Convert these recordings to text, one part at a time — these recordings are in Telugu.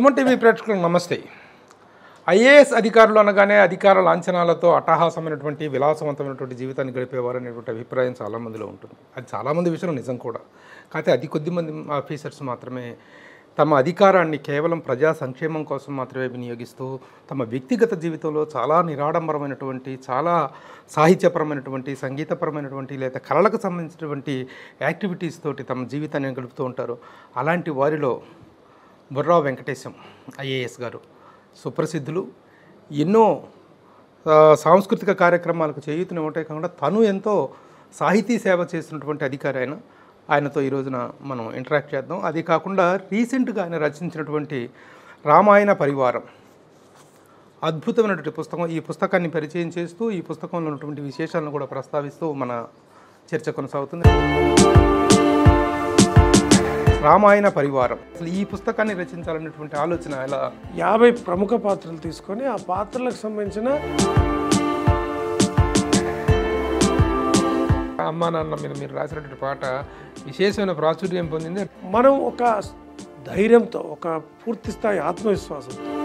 సుమన్ టీవీ ప్రేక్షకులకు నమస్తే. ఐఏఎస్ అధికారులు అనగానే అధికార లాంఛనాలతో అట్టహాసమైనటువంటి విలాసవంతమైనటువంటి జీవితాన్ని గడిపేవారు అనేటువంటి అభిప్రాయం చాలా మందిలో ఉంటుంది. అది చాలామంది విషయంలో నిజం కూడా. కాకపోతే అది కొద్దిమంది ఆఫీసర్స్ మాత్రమే తమ అధికారాన్ని కేవలం ప్రజా సంక్షేమం కోసం మాత్రమే వినియోగిస్తూ తమ వ్యక్తిగత జీవితంలో చాలా నిరాడంబరమైనటువంటి చాలా సాహిత్యపరమైనటువంటి సంగీతపరమైనటువంటి లేదా కళలకు సంబంధించినటువంటి యాక్టివిటీస్ తోటి తమ జీవితాన్ని గడుపుతూ ఉంటారు. అలాంటి వారిలో బుర్రా వెంకటేశం ఐఏఎస్ గారు. సుప్రసిద్ధులు. ఎన్నో సాంస్కృతిక కార్యక్రమాలకు చేయూతనివ్వటే కాకుండా తను ఎంతో సాహితీ సేవ చేసినటువంటి అధికారి ఆయన. ఆయనతో ఈ రోజున మనం ఇంటరాక్ట్ చేద్దాం. అది కాకుండా రీసెంట్గా ఆయన రచించినటువంటి రామాయణ పరివారం. అద్భుతమైనటువంటి పుస్తకం. ఈ పుస్తకాన్ని పరిచయం చేస్తూ ఈ పుస్తకంలో ఉన్నటువంటి విశేషాలను కూడా ప్రస్తావిస్తూ మన చర్చ కొనసాగుతుంది. రామాయణ పరివారం. అసలు ఈ పుస్తకాన్ని రచించాలనేటువంటి ఆలోచన ఎలా? యాభై ప్రముఖ పాత్రలు తీసుకొని ఆ పాత్రలకు సంబంధించిన అమ్మా నాన్న మీద మీరు రాసినటువంటి పాట విశేషమైన ప్రాచుర్యం పొందింది. మనం ఒక ధైర్యంతో ఒక పూర్తి స్థాయి ఆత్మవిశ్వాసంతో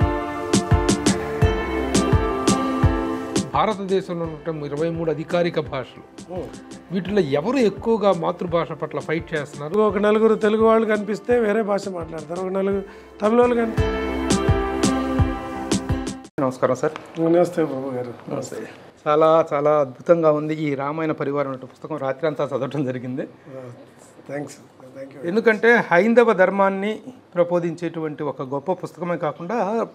భారతదేశంలో ఉన్నటువంటి ఇరవై మూడు అధికారిక భాషలు. వీటిలో ఎవరు ఎక్కువగా మాతృభాష పట్ల ఫైట్ చేస్తున్నారు? ఒక నలుగురు తెలుగు వాళ్ళు కనిపిస్తే వేరే భాష మాట్లాడతారు. ఒక నలుగురు తమిళ వాళ్ళు కనిపి నమస్కారం సార్. నమస్తే బాబు గారు. నమస్తే. చాలా చాలా అద్భుతంగా ఉంది ఈ రామాయణ పరివారం అనే పుస్తకం రాత్రి అంతా చదవడం జరిగింది. థ్యాంక్స్ ఎందుకంటే హైందవ ధర్మాన్ని ప్రబోధించేటువంటి ఒక గొప్ప పుస్తకమే కాకుండా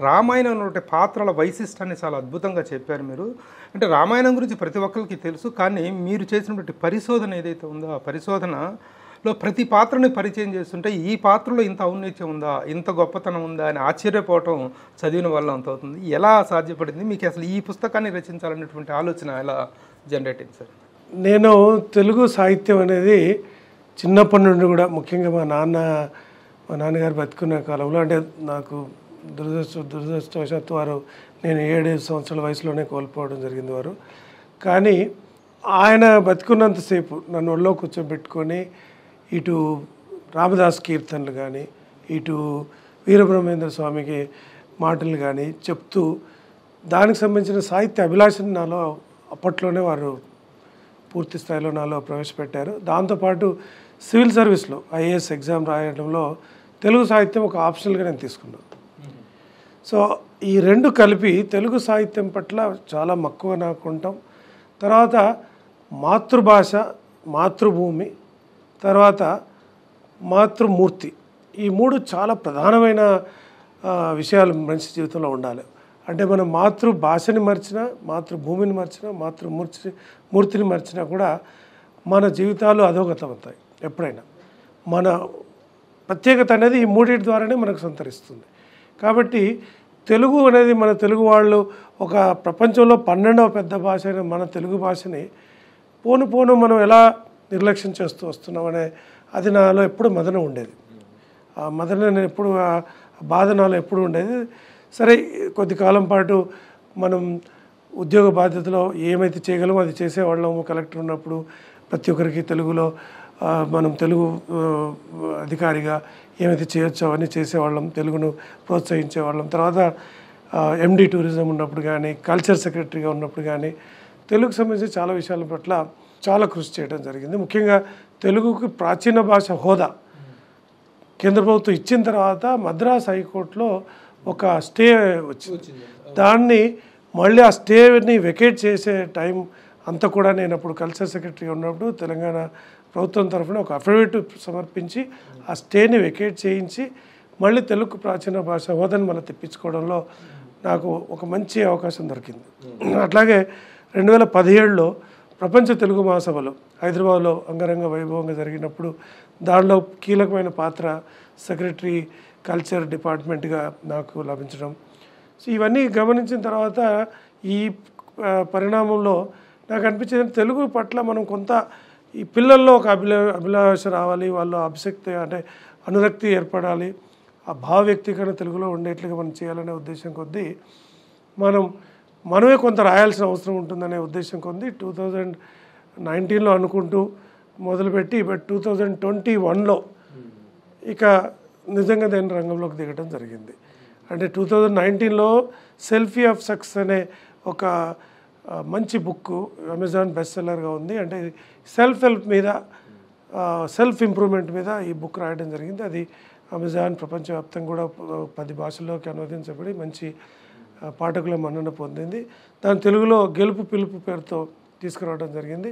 రామాయణం పాత్రల వైశిష్టాన్ని చాలా అద్భుతంగా చెప్పారు మీరు. అంటే రామాయణం గురించి ప్రతి ఒక్కరికి తెలుసు కానీ మీరు చేసినటువంటి పరిశోధన ఏదైతే ఉందో ఆ పరిశోధనలో ప్రతి పాత్రని పరిచయం చేస్తుంటే ఈ పాత్రలో ఇంత ఔన్నత్యం ఉందా ఇంత గొప్పతనం ఉందా అని ఆశ్చర్యపోవటం చదివిన వల్ల అంత అవుతుంది. ఎలా సాధ్యపడింది? మీకు అసలు ఈ పుస్తకాన్ని రచించాలనేటువంటి ఆలోచన ఎలా జనరేట్ అయింది సార్? నేను తెలుగు సాహిత్యం అనేది చిన్నప్పటి నుండి కూడా ముఖ్యంగా మా నాన్న మా నాన్నగారు బతుకున్న కాలంలో అంటే నాకు దురదృష్ట దురదృష్టవశాత్తు వారు నేను ఏడు సంవత్సరాల వయసులోనే కోల్పోవడం జరిగింది వారు. కానీ ఆయన బతుకున్నంతసేపు నన్ను ఒళ్ళో కూర్చోబెట్టుకొని ఇటు రామదాస్ కీర్తనలు కానీ ఇటు వీరబ్రహ్మేంద్ర స్వామికి మాటలు కానీ చెప్తూ దానికి సంబంధించిన సాహిత్య అభిలాషను నాలో అప్పట్లోనే వారు పూర్తి స్థాయిలో నాలో ప్రవేశపెట్టారు. దాంతోపాటు సివిల్ సర్వీస్లో ఐఏఎస్ ఎగ్జామ్ రాయడంలో తెలుగు సాహిత్యం ఒక ఆప్షనల్గా నేను తీసుకున్నాను. సో ఈ రెండు కలిపి తెలుగు సాహిత్యం పట్ల చాలా మక్కువ నాకు ఉంటాం తర్వాత మాతృభాష మాతృభూమి తర్వాత మాతృమూర్తి. ఈ మూడు చాలా ప్రధానమైన విషయాలు మనిషి జీవితంలో ఉండాలి. అంటే మనం మాతృభాషని మర్చినా మాతృభూమిని మర్చినా మాతృమూర్తి మూర్తిని మర్చినా కూడా మన జీవితాలు అధోగతమవుతాయి. ఎప్పుడైనా. మన ప్రత్యేకత అనేది ఈ మూడింటి ద్వారానే మనకు సంతరిస్తుంది. కాబట్టి తెలుగు అనేది మన తెలుగు వాళ్ళు ఒక ప్రపంచంలో పన్నెండవ పెద్ద భాష అయిన మన తెలుగు భాషని పోను పోను మనం ఎలా నిర్లక్ష్యం చేస్తూ వస్తున్నాం అనే అది నాలో ఎప్పుడు మదన ఉండేది. ఆ మదన నేను ఎప్పుడు ఆ బాధ నాలో ఎప్పుడు ఉండేది. సరే కొద్ది కాలం పాటు మనం ఉద్యోగ బాధ్యతలో ఏమైతే చేయగలమో అది చేసేవాళ్ళము. కలెక్టర్ ఉన్నప్పుడు ప్రతి ఒక్కరికి తెలుగులో మనం తెలుగు అధికారిగా ఏమైతే చేయొచ్చో అవన్నీ చేసేవాళ్ళం తెలుగును ప్రోత్సహించేవాళ్ళం. తర్వాత ఎండి టూరిజం ఉన్నప్పుడు కానీ కల్చర్ సెక్రటరీగా ఉన్నప్పుడు కానీ తెలుగుకు సంబంధించి చాలా విషయాల పట్ల చాలా కృషి చేయడం జరిగింది. ముఖ్యంగా తెలుగుకి ప్రాచీన భాష హోదా. కేంద్ర ప్రభుత్వం ఇచ్చిన తర్వాత మద్రాస్ హైకోర్టులో ఒక స్టే వచ్చింది. దాన్ని మళ్ళీ ఆ స్టేని వెకేట్ చేసే టైం అంతా కూడా నేను అప్పుడు కల్చర్ సెక్రటరీ ఉన్నప్పుడు తెలంగాణ ప్రభుత్వం తరఫున ఒక అఫిడవిట్ సమర్పించి ఆ స్టేని వెకేట్ చేయించి మళ్ళీ తెలుగు ప్రాచీన భాష హోదాని మళ్ళీ తెప్పించుకోవడంలో నాకు ఒక మంచి అవకాశం దొరికింది. అట్లాగే రెండు వేల పదిహేడులో ప్రపంచ తెలుగు మహాసభలు హైదరాబాద్లో అంగరంగ వైభవంగా జరిగినప్పుడు దానిలో కీలకమైన పాత్ర సెక్రటరీ కల్చర్ డిపార్ట్మెంట్గా నాకు లభించడం. సో ఇవన్నీ గమనించిన తర్వాత ఈ పరిణామంలో నాకు అనిపించింది తెలుగు పట్ల మనం కొంత ఈ పిల్లల్లో ఒక అభిలా అభిలాష రావాలి వాళ్ళు అభిశక్తి అంటే అనురక్తి ఏర్పడాలి ఆ భావ వ్యక్తీకరణ తెలుగులో ఉండేట్లుగా మనం చేయాలనే ఉద్దేశం కొద్దీ మనం మనమే కొంత రాయాల్సిన అవసరం ఉంటుందనే ఉద్దేశం కొద్ది టూ థౌజండ్ నైన్టీన్లో అనుకుంటూ మొదలుపెట్టి బట్ టూ థౌజండ్ ట్వంటీ వన్లో ఇక నిజంగా దాని రంగంలోకి దిగడం జరిగింది. అంటే టూ థౌజండ్ నైన్టీన్లో సెల్ఫీ ఆఫ్ సక్సెస్ అనే ఒక మంచి బుక్ అమెజాన్ బెస్ట్ సెల్లర్గా ఉంది. అంటే సెల్ఫ్ హెల్ప్ మీద సెల్ఫ్ ఇంప్రూవ్మెంట్ మీద ఈ బుక్ రాయడం జరిగింది. అది అమెజాన్ ప్రపంచవ్యాప్తంగా కూడా పది భాషల్లోకి అనువదించబడి మంచి పాఠకుల మన్నన పొందింది. దాని తెలుగులో గెలుపు పిలుపు పేరుతో తీసుకురావడం జరిగింది.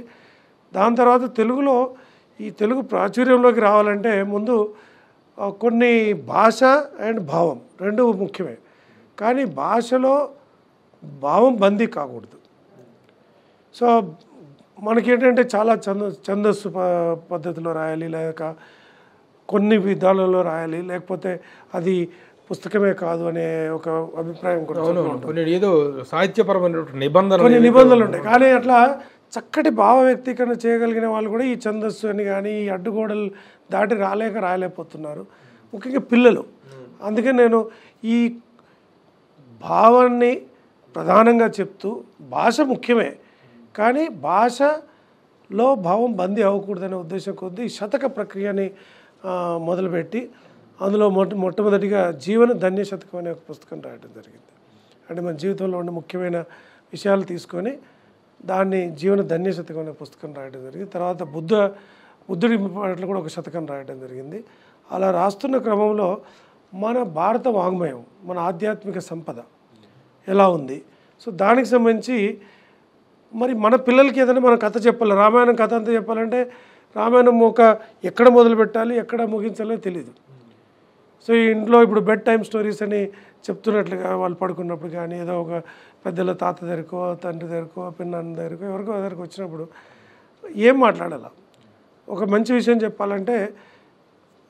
దాని తర్వాత తెలుగులో ఈ తెలుగు ప్రాచుర్యంలోకి రావాలంటే ముందు కొన్ని భాష అండ్ భావం రెండు ముఖ్యమే. కానీ భాషలో భావం బందీ కాకూడదు. సో మనకేంటంటే చాలా ఛంద ఛందస్సు పద్ధతిలో రాయాలి లేక కొన్ని విధాలలో రాయాలి లేకపోతే అది పుస్తకమే కాదు అనే ఒక అభిప్రాయం కూడా ఏదో సాహిత్యపరమైనటువంటి నిబంధనలు కొన్ని నిబంధనలు ఉంటాయి. కానీ అట్లా చక్కటి భావ వ్యక్తీకరణ చేయగలిగిన వాళ్ళు కూడా ఈ ఛందస్సు అని కానీ ఈ అడ్డుగోడలు దాటి రాలేక రాలేకపోతున్నారు ముఖ్యంగా పిల్లలు. అందుకే నేను ఈ భావాన్ని ప్రధానంగా చెప్తూ భాష ముఖ్యమే. కానీ భాషలో భావం బందీ అవ్వకూడదనే ఉద్దేశం కొద్దీ శతక ప్రక్రియని మొదలుపెట్టి అందులో మొట్ట మొట్టమొదటిగా జీవన ధన్య శతకం అనే ఒక పుస్తకం రాయడం జరిగింది. అంటే మన జీవితంలో ఉన్న ముఖ్యమైన విషయాలు తీసుకొని దాన్ని జీవన ధన్య శతకం అనే పుస్తకం రాయడం జరిగింది. తర్వాత బుద్ధ బుద్ధుడి పాటలు కూడా ఒక శతకం రాయడం జరిగింది. అలా రాస్తున్న క్రమంలో మన భారత వాంగ్మయం మన ఆధ్యాత్మిక సంపద ఎలా ఉంది? సో దానికి సంబంధించి మరి మన పిల్లలకి ఏదైనా మనం కథ చెప్పాలి. రామాయణం కథ అంతా చెప్పాలంటే రామాయణం ఒక ఎక్కడ మొదలు పెట్టాలి ఎక్కడ ముగించాలో తెలియదు సో ఈ ఇంట్లో ఇప్పుడు బెడ్ టైం స్టోరీస్ అని చెప్తున్నట్లుగా వాళ్ళు పడుకున్నప్పుడు కానీ ఏదో ఒక పెద్దల తాత దగ్గరకో తండ్రి దగ్గరకో పిన్నాన్న దగ్గరకో ఎవరికో దగ్గరకు వచ్చినప్పుడు ఏం మాట్లాడాల? ఒక మంచి విషయం చెప్పాలంటే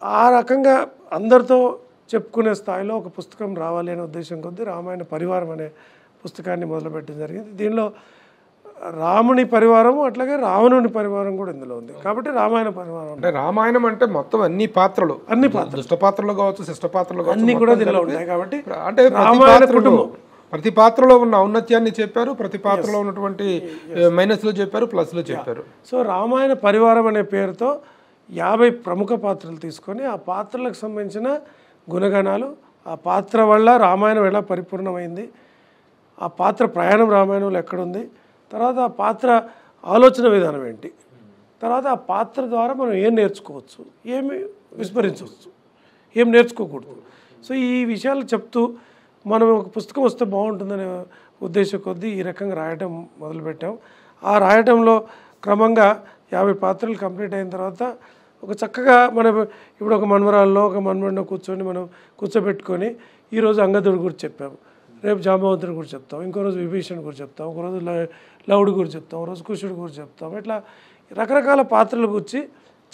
ఆ రకంగా అందరితో చెప్పుకునే స్థాయిలో ఒక పుస్తకం రావాలి అనే ఉద్దేశం కొద్దీ రామాయణ పరివారం అనే పుస్తకాన్ని మొదలుపెట్టడం జరిగింది. దీనిలో రాముని పరివారం అట్లాగే రావణుని పరివారం కూడా ఇందులో ఉంది. కాబట్టి రామాయణ పరివారం అంటే రామాయణం అంటే మొత్తం అన్ని పాత్రలు. అన్ని దుష్ట పాత్రలు కావచ్చు శిష్ట పాత్రలు అన్ని కూడా దీనిలో ఉంటాయి కాబట్టి అంటే రామాయణ పాత్రలో కుటుంబం. ప్రతి పాత్రలో ఉన్న ఔన్నత్యాన్ని చెప్పారు ప్రతి పాత్రలో ఉన్నటువంటి మైనస్లు చెప్పారు ప్లస్లు చెప్పారు. సో రామాయణ పరివారం అనే పేరుతో యాభై ప్రముఖ పాత్రలు తీసుకొని ఆ పాత్రలకు సంబంధించిన గుణగణాలు ఆ పాత్ర వల్ల రామాయణం ఎలా పరిపూర్ణమైంది ఆ పాత్ర ప్రయాణం రామాయణంలో ఎక్కడుంది తర్వాత ఆ పాత్ర ఆలోచన విధానం ఏంటి? తర్వాత ఆ పాత్ర ద్వారా మనం ఏం నేర్చుకోవచ్చు? ఏమి విస్మరించవచ్చు? ఏం నేర్చుకోకూడదు? సో ఈ విషయాలు చెప్తూ మనం ఒక పుస్తకం వస్తే బాగుంటుందనే ఉద్దేశం కొద్దీ ఈ రకంగా రాయటం మొదలుపెట్టాం. ఆ రాయటంలో క్రమంగా యాభై పాత్రలు కంప్లీట్ అయిన తర్వాత ఒక చక్కగా మన ఇప్పుడు ఒక మన్మరాల్లో ఒక మన్మరంలో కూర్చొని మనం కూర్చోబెట్టుకొని ఈరోజు అంగదుడి గురించి చెప్పాము రేపు జాంబవంతుడి గురించి చెప్తాం. ఇంకో రోజు విభీషణ్ గురించి చెప్తాం. ఒక రోజు లవుడి గురించి చెప్తాం రోజు కుషుడి గురించి చెప్తాం. ఇట్లా రకరకాల పాత్రల గురించి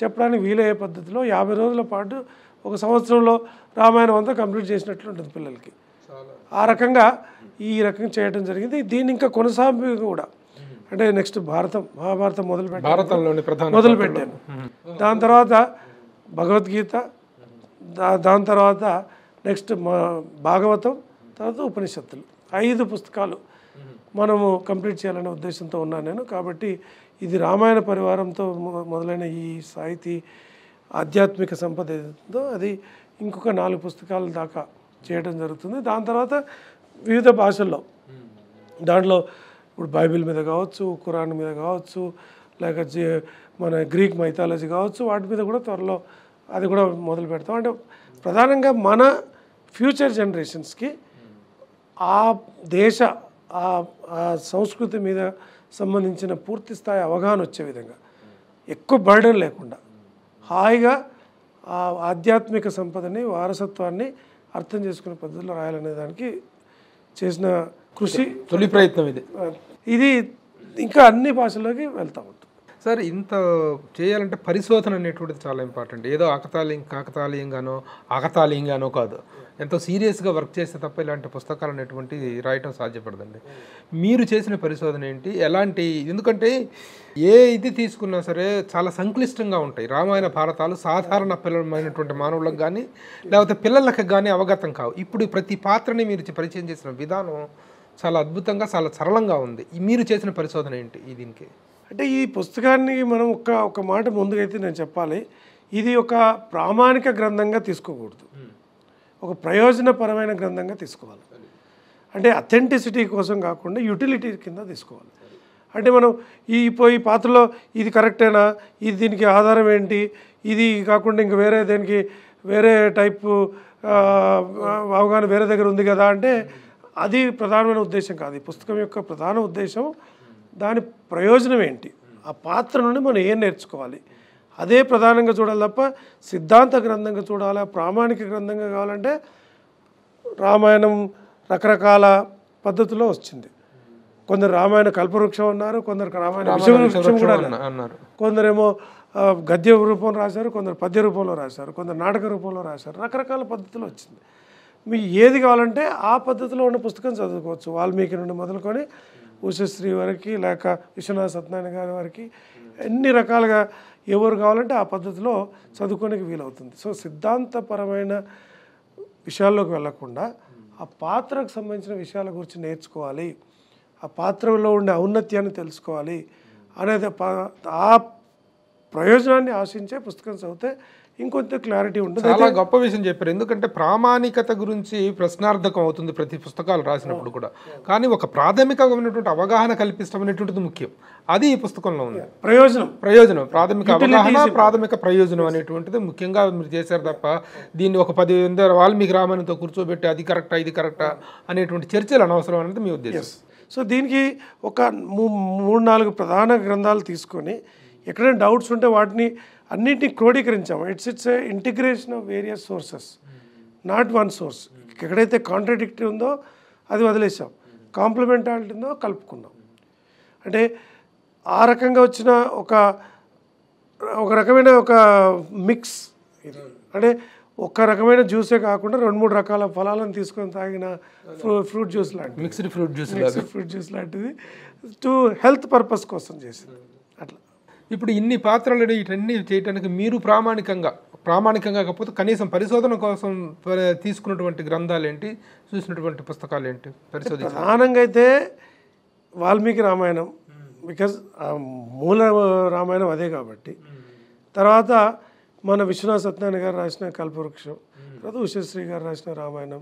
చెప్పడానికి వీలయ్యే పద్ధతిలో యాభై రోజుల పాటు ఒక సంవత్సరంలో రామాయణం అంతా కంప్లీట్ చేసినట్లు ఉంటుంది పిల్లలకి. ఆ రకంగా ఈ రకంగా చేయడం జరిగింది. దీన్ని ఇంకా కొనసాగి కూడా. అంటే నెక్స్ట్ భారతం మహాభారతం మొదలు పెట్టాను. మొదలు పెట్టాను. దాని తర్వాత భగవద్గీత దా దాని తర్వాత నెక్స్ట్ మా భాగవతం తర్వాత ఉపనిషత్తులు. ఐదు పుస్తకాలు మనము కంప్లీట్ చేయాలనే ఉద్దేశంతో ఉన్నాను నేను. కాబట్టి ఇది రామాయణ పరివారంతో మొ- మొదలైన ఈ సాహితీ ఆధ్యాత్మిక సంపద ఏదో అది ఇంకొక నాలుగు పుస్తకాల దాకా చేయడం జరుగుతుంది. దాని తర్వాత వివిధ భాషల్లో దాంట్లో ఇప్పుడు బైబిల్ మీద కావచ్చు ఖురాన్ మీద కావచ్చు లేక మన గ్రీక్ మైథాలజీ కావచ్చు వాటి మీద కూడా త్వరలో అది కూడా మొదలు పెడతాం. అంటే ప్రధానంగా మన ఫ్యూచర్ జనరేషన్స్కి ఆ దేశ ఆ సంస్కృతి మీద సంబంధించిన పూర్తి స్థాయి అవగాహన వచ్చే విధంగా. ఎక్కువ బర్డన్ లేకుండా హాయిగా ఆ ఆధ్యాత్మిక సంపదని వారసత్వాన్ని అర్థం చేసుకునే పద్ధతిలో రాయాలనే దానికి చేసిన కృషి. తొలి ప్రయత్నం ఇది. ఇది ఇంకా అన్ని భాషల్లోకి వెళ్తా. ఉంటుంది సార్ ఇంత చేయాలంటే పరిశోధన అనేటువంటిది చాలా ఇంపార్టెంట్. ఏదో అకతాళీయం కాకతాళీయంగానో అకతాళీయంగానో కాదు. ఎంతో సీరియస్గా వర్క్ చేస్తే తప్ప ఇలాంటి పుస్తకాలు అనేటువంటి రాయటం సాధ్యపడదండి. మీరు చేసిన పరిశోధన ఏంటి? ఎలాంటి? ఎందుకంటే ఏ ఇది తీసుకున్నా సరే చాలా సంక్లిష్టంగా ఉంటాయి. రామాయణ భారతాలు సాధారణ పిల్లలమైనటువంటి మానవులకు కానీ లేకపోతే పిల్లలకు కానీ అవగతం కావు. ఇప్పుడు ప్రతి పాత్రని మీరు పరిచయం చేసిన విధానం చాలా అద్భుతంగా చాలా సరళంగా ఉంది. మీరు చేసిన పరిశోధన ఏంటి ఈ దీనికి? అంటే ఈ పుస్తకాన్ని మనం ఒక్క ఒక మాట ముందుగైతే నేను చెప్పాలి. ఇది ఒక ప్రామాణిక గ్రంథంగా తీసుకోకూడదు. ఒక ప్రయోజనపరమైన గ్రంథంగా తీసుకోవాలి. అంటే అథెంటిసిటీ కోసం కాకుండా యూటిలిటీ కింద తీసుకోవాలి. అంటే మనం ఈ పోయి పాత్రలో ఇది కరెక్టేనా? ఇది దీనికి ఆధారం ఏంటి? ఇది కాకుండా ఇంక వేరే దీనికి వేరే టైపు అవగాహన వేరే దగ్గర ఉంది కదా అంటే అది ప్రధానమైన ఉద్దేశం కాదు. ఈ పుస్తకం యొక్క ప్రధాన ఉద్దేశం దాని ప్రయోజనం ఏంటి? ఆ పాత్ర నుండి మనం ఏం నేర్చుకోవాలి? అదే ప్రధానంగా చూడాలి తప్ప సిద్ధాంత గ్రంథంగా చూడాలా ప్రామాణిక గ్రంథంగా కావాలంటే రామాయణం రకరకాల పద్ధతిలో వచ్చింది. కొందరు రామాయణ కల్పవృక్షం అన్నారు కొందరు రామాయణ విషవృక్షం కూడా అన్నారు. అన్న- అన్నారు. కొందరేమో గద్య రూపంలో రాశారు కొందరు పద్య రూపంలో రాశారు కొందరు నాటక రూపంలో రాశారు రకరకాల పద్ధతిలో వచ్చింది. మీకు ఏది కావాలంటే ఆ పద్ధతిలో ఉన్న పుస్తకం చదువుకోవచ్చు వాల్మీకి నుండి మొదలుకొని ఉషశ్రీ వారికి లేక విశ్వనాథ సత్యనారాయణ గారి వారికి ఎన్ని రకాలుగా ఎవరు కావాలంటే ఆ పద్ధతిలో చదువుకోనికి వీలవుతుంది. సో సిద్ధాంతపరమైన విషయాల్లోకి వెళ్ళకుండా ఆ పాత్రకు సంబంధించిన విషయాల గురించి నేర్చుకోవాలి. ఆ పాత్రలో ఉండే ఔన్నత్యాన్ని తెలుసుకోవాలి. అనేది ఆ ప్రయోజనాన్ని ఆశించే పుస్తకం చదివితే ఇంకొంత క్లారిటీ ఉంటుంది. చాలా గొప్ప విషయం చెప్పారు. ఎందుకంటే ప్రామాణికత గురించి ప్రశ్నార్థకం అవుతుంది ప్రతి పుస్తకాలు రాసినప్పుడు కూడా. కానీ ఒక ప్రాథమికమైనటువంటి అవగాహన కల్పించడం అనేటువంటిది ముఖ్యం. అది ఈ పుస్తకంలో ఉంది. ప్రయోజనం. ప్రయోజనం. ప్రాథమిక అవగాహన ప్రాథమిక ప్రయోజనం అనేటువంటిది ముఖ్యంగా మీరు చేశారు తప్ప దీన్ని ఒక పది మంది వాల్మీకి రామాయణంతో కూర్చోబెట్టి అది కరెక్టా ఇది కరెక్టా అనేటువంటి చర్చలు అనవసరం అనేది మీ ఉద్దేశం. సో దీనికి ఒక మూడు నాలుగు ప్రధాన గ్రంథాలు తీసుకొని ఎక్కడైనా డౌట్స్ ఉంటే వాటిని అన్నిటిని క్రోడీకరించాము. It's it's a integration of various sources not one source ఎక్కడైతే కాంట్రడిక్టరీ ఉందో అది వదిలేసాం. కాంప్లిమెంటాలిటీ ఉందో కలుపుకున్నాం. అంటే ఆ రకంగా వచ్చిన ఒక ఒక రకమైన ఒక మిక్స్ ఇది. అంటే ఒక్క రకమైన జ్యూసే కాకుండా రెండు మూడు రకాల ఫలాలను తీసుకొని తాగిన ఫ్రూ- ఫ్రూట్ జ్యూస్ లాంటిది. Mixed fruit juice mixed fruit juice లాంటిది. టు హెల్త్ పర్పస్ కోసం చేసింది. ఇప్పుడు ఇన్ని పాత్రలు ఇటన్నీ చేయడానికి మీరు ప్రామాణికంగా ప్రామాణికంగా కాకపోతే కనీసం పరిశోధన కోసం తీసుకున్నటువంటి గ్రంథాలు ఏంటి చూసినటువంటి పుస్తకాలు ఏంటి పరిశోధన ప్రధానంగా అయితే వాల్మీకి రామాయణం బికాజ్ మూల రామాయణం అదే కాబట్టి. తర్వాత మన విశ్వనాథ సత్యనారాయణ గారు రాసిన కల్పవృక్షం తర్వాత ఉషశ్రీ గారు రాసిన రామాయణం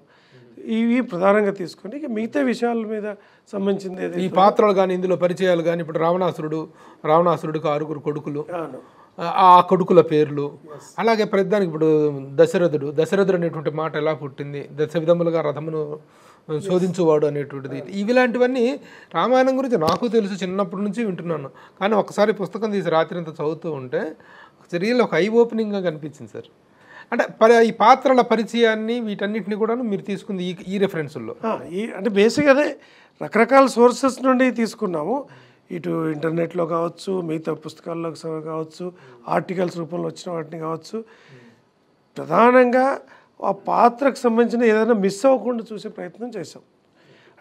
ఇవి ప్రధానంగా తీసుకొని ఇక మిగతా విషయాల మీద సంబంధించింది ఈ పాత్రలు కానీ ఇందులో పరిచయాలు కానీ ఇప్పుడు రావణాసురుడు రావణాసురుడికి ఆరుగురు కొడుకులు. ఆ- ఆ కొడుకుల పేర్లు. అలాగే ప్రతిదానికి ఇప్పుడు దశరథుడు దశరథుడు అనేటువంటి మాట ఎలా పుట్టింది దశ విధములుగా రథమును శోధించువాడు అనేటువంటిది. ఇవిలాంటివన్నీ రామాయణం గురించి నాకు తెలుసు చిన్నప్పటి నుంచి వింటున్నాను. కానీ ఒకసారి పుస్తకం తీసి రాత్రి అంతా చదువుతూ ఉంటే రియల్ ఒక ఐ ఓపెనింగ్గా కనిపించింది సార్. అంటే ఈ పాత్రల పరిచయాన్ని వీటన్నిటిని కూడా మీరు తీసుకుంది ఈ ఈ రెఫరెన్సుల్లో ఈ అంటే బేసిక్ అదే రకరకాల సోర్సెస్ నుండి తీసుకున్నాము. ఇటు ఇంటర్నెట్లో కావచ్చు మిగతా పుస్తకాల్లో కావచ్చు ఆర్టికల్స్ రూపంలో వచ్చిన వాటిని కావచ్చు. ప్రధానంగా ఆ పాత్రకు సంబంధించిన ఏదైనా మిస్ అవ్వకుండా చూసే ప్రయత్నం చేసాం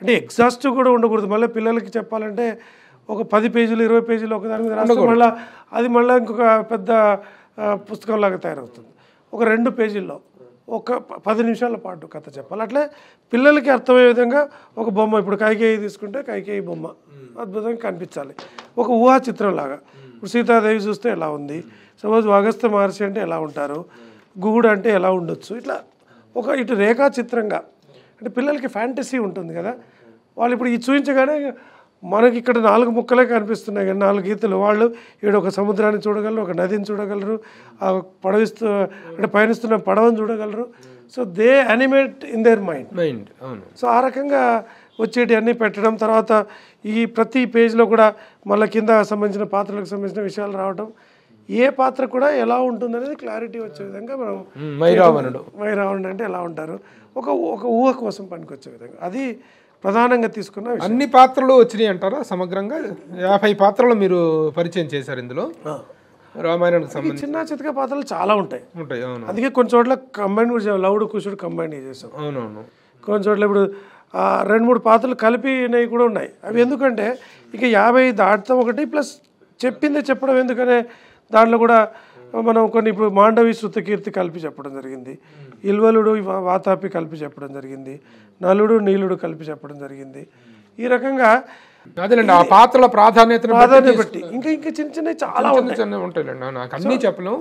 అంటే ఎగ్జాస్టివ్ కూడా ఉండకూడదు. మళ్ళీ పిల్లలకి చెప్పాలంటే ఒక పది పేజీలు ఇరవై పేజీలు ఒక దాని మీద రాస్తే మళ్ళీ అది మళ్ళీ ఇంకొక పెద్ద పుస్తకంలాగా తయారవుతుంది. ఒక రెండు పేజీల్లో ఒక పది నిమిషాల పాటు కథ చెప్పాలి. అట్లే పిల్లలకి అర్థమయ్యే విధంగా ఒక బొమ్మ ఇప్పుడు కైకేయి తీసుకుంటే కైకేయి బొమ్మ అద్భుతంగా కనిపించాలి. ఒక ఊహా చిత్రం లాగా ఇప్పుడు సీతాదేవి చూస్తే ఎలా ఉంది? సపోజ్ అగస్త్య మహర్షి అంటే ఎలా ఉంటారు? గుగుడు అంటే ఎలా ఉండొచ్చు? ఇట్లా ఒక ఇటు రేఖా చిత్రంగా అంటే పిల్లలకి ఫ్యాంటసీ ఉంటుంది కదా? వాళ్ళు ఇప్పుడు ఇది చూపించగానే మనకి ఇక్కడ నాలుగు ముక్కలే కనిపిస్తున్నాయి కానీ నాలుగు గీతలు. వాళ్ళు ఇక్కడ ఒక సముద్రాన్ని చూడగలరు ఒక నదిని చూడగలరు ఆ పడవిస్తూ అంటే పయనిస్తున్న పడవని చూడగలరు. So they animate in their mind mind అవును. సో ఆ రకంగా వచ్చేటి అన్నీ పెట్టడం తర్వాత ఈ ప్రతి పేజ్లో కూడా మళ్ళీ కింద సంబంధించిన పాత్రలకు సంబంధించిన విషయాలు రావడం ఏ పాత్ర కూడా ఎలా ఉంటుందనేది క్లారిటీ వచ్చే విధంగా మనం మైరావణుడు. వైరావణుడు అంటే ఎలా ఉంటారు? ఒక ఒక ఊహ కోసం పనికొచ్చే విధంగా. అది ప్రధానంగా తీసుకున్న అన్ని పాత్రలు వచ్చినాయి అంటారా? సమగ్రంగా యాభై పాత్రలు మీరు పరిచయం చేశారు ఇందులో. రామాయణానికి సంబంధించి. చిన్న చితక పాత్రలు చాలా ఉంటాయి. ఉంటాయి అవును. అందుకే కొన్ని చోట్ల కంబైన్ కూడా లౌడ్ కుషుడు కంబైన్ చేసాం అవునవును. కొన్ని చోట్ల ఇప్పుడు రెండు మూడు పాత్రలు కలిపినవి కూడా ఉన్నాయి. అవి ఎందుకంటే ఇక యాభై దాటుతాం ఒకటి ప్లస్ చెప్పిందే చెప్పడం ఎందుకనే దాంట్లో కూడా మనం కొన్ని ఇప్పుడు మాండవి శృతకీర్తి కలిపి చెప్పడం జరిగింది. ఇల్వలుడు వాతాపి కలిపి చెప్పడం జరిగింది. నలుడు నీలుడు కలిపి చెప్పడం జరిగింది. ఈ రకంగా అదేలేండి ఆ పాత్రల ప్రాధాన్యతను బట్టి ప్రాధాన్యత బట్టి. ఇంకా ఇంకా చిన్న చిన్న చాలా చిన్న చిన్న ఉంటాయిలేండి. నాకు అన్నీ చెప్పలేము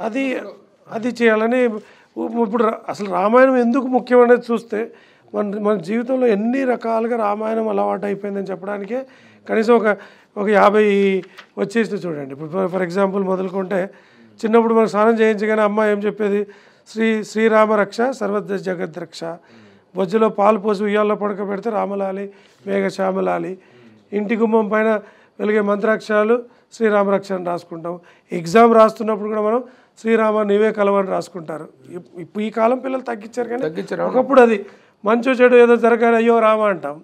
అది అది చేయాలని ఇప్పుడు అసలు రామాయణం ఎందుకు ముఖ్యమనేది చూస్తే మన మన జీవితంలో ఎన్ని రకాలుగా రామాయణం అలవాటు అయిపోయిందని చెప్పడానికే కనీసం ఒక ఒక యాభై వచ్చేసి చూడండి. ఇప్పుడు ఫర్- ఫర్ ఎగ్జాంపుల్ మొదలుకుంటే చిన్నప్పుడు మనం స్నానం చేయించగానే అమ్మ ఏం చెప్పేది? శ్రీ శ్రీరామ రక్ష సర్వద జగద్ రక్ష బొజ్జులో పాలు పోసి ఉయ్యాల్లో పడుకోబెడితే రామలాలి మేఘ శ్యామలాలి ఇంటి గుమ్మం పైన వెలిగే మంత్రాక్షరాలు శ్రీరామ రక్ష అని రాసుకుంటాం. ఎగ్జామ్ రాస్తున్నప్పుడు కూడా మనం శ్రీరామ నీవే కలవని రాసుకుంటారు. ఇప్- ఇప్పుడు ఈ కాలం పిల్లలు తగ్గించారు కానీ తగ్గించారు, ఒకప్పుడు అది మంచో చెడు ఏదో జరగాలి అయ్యో రామ అంటాం.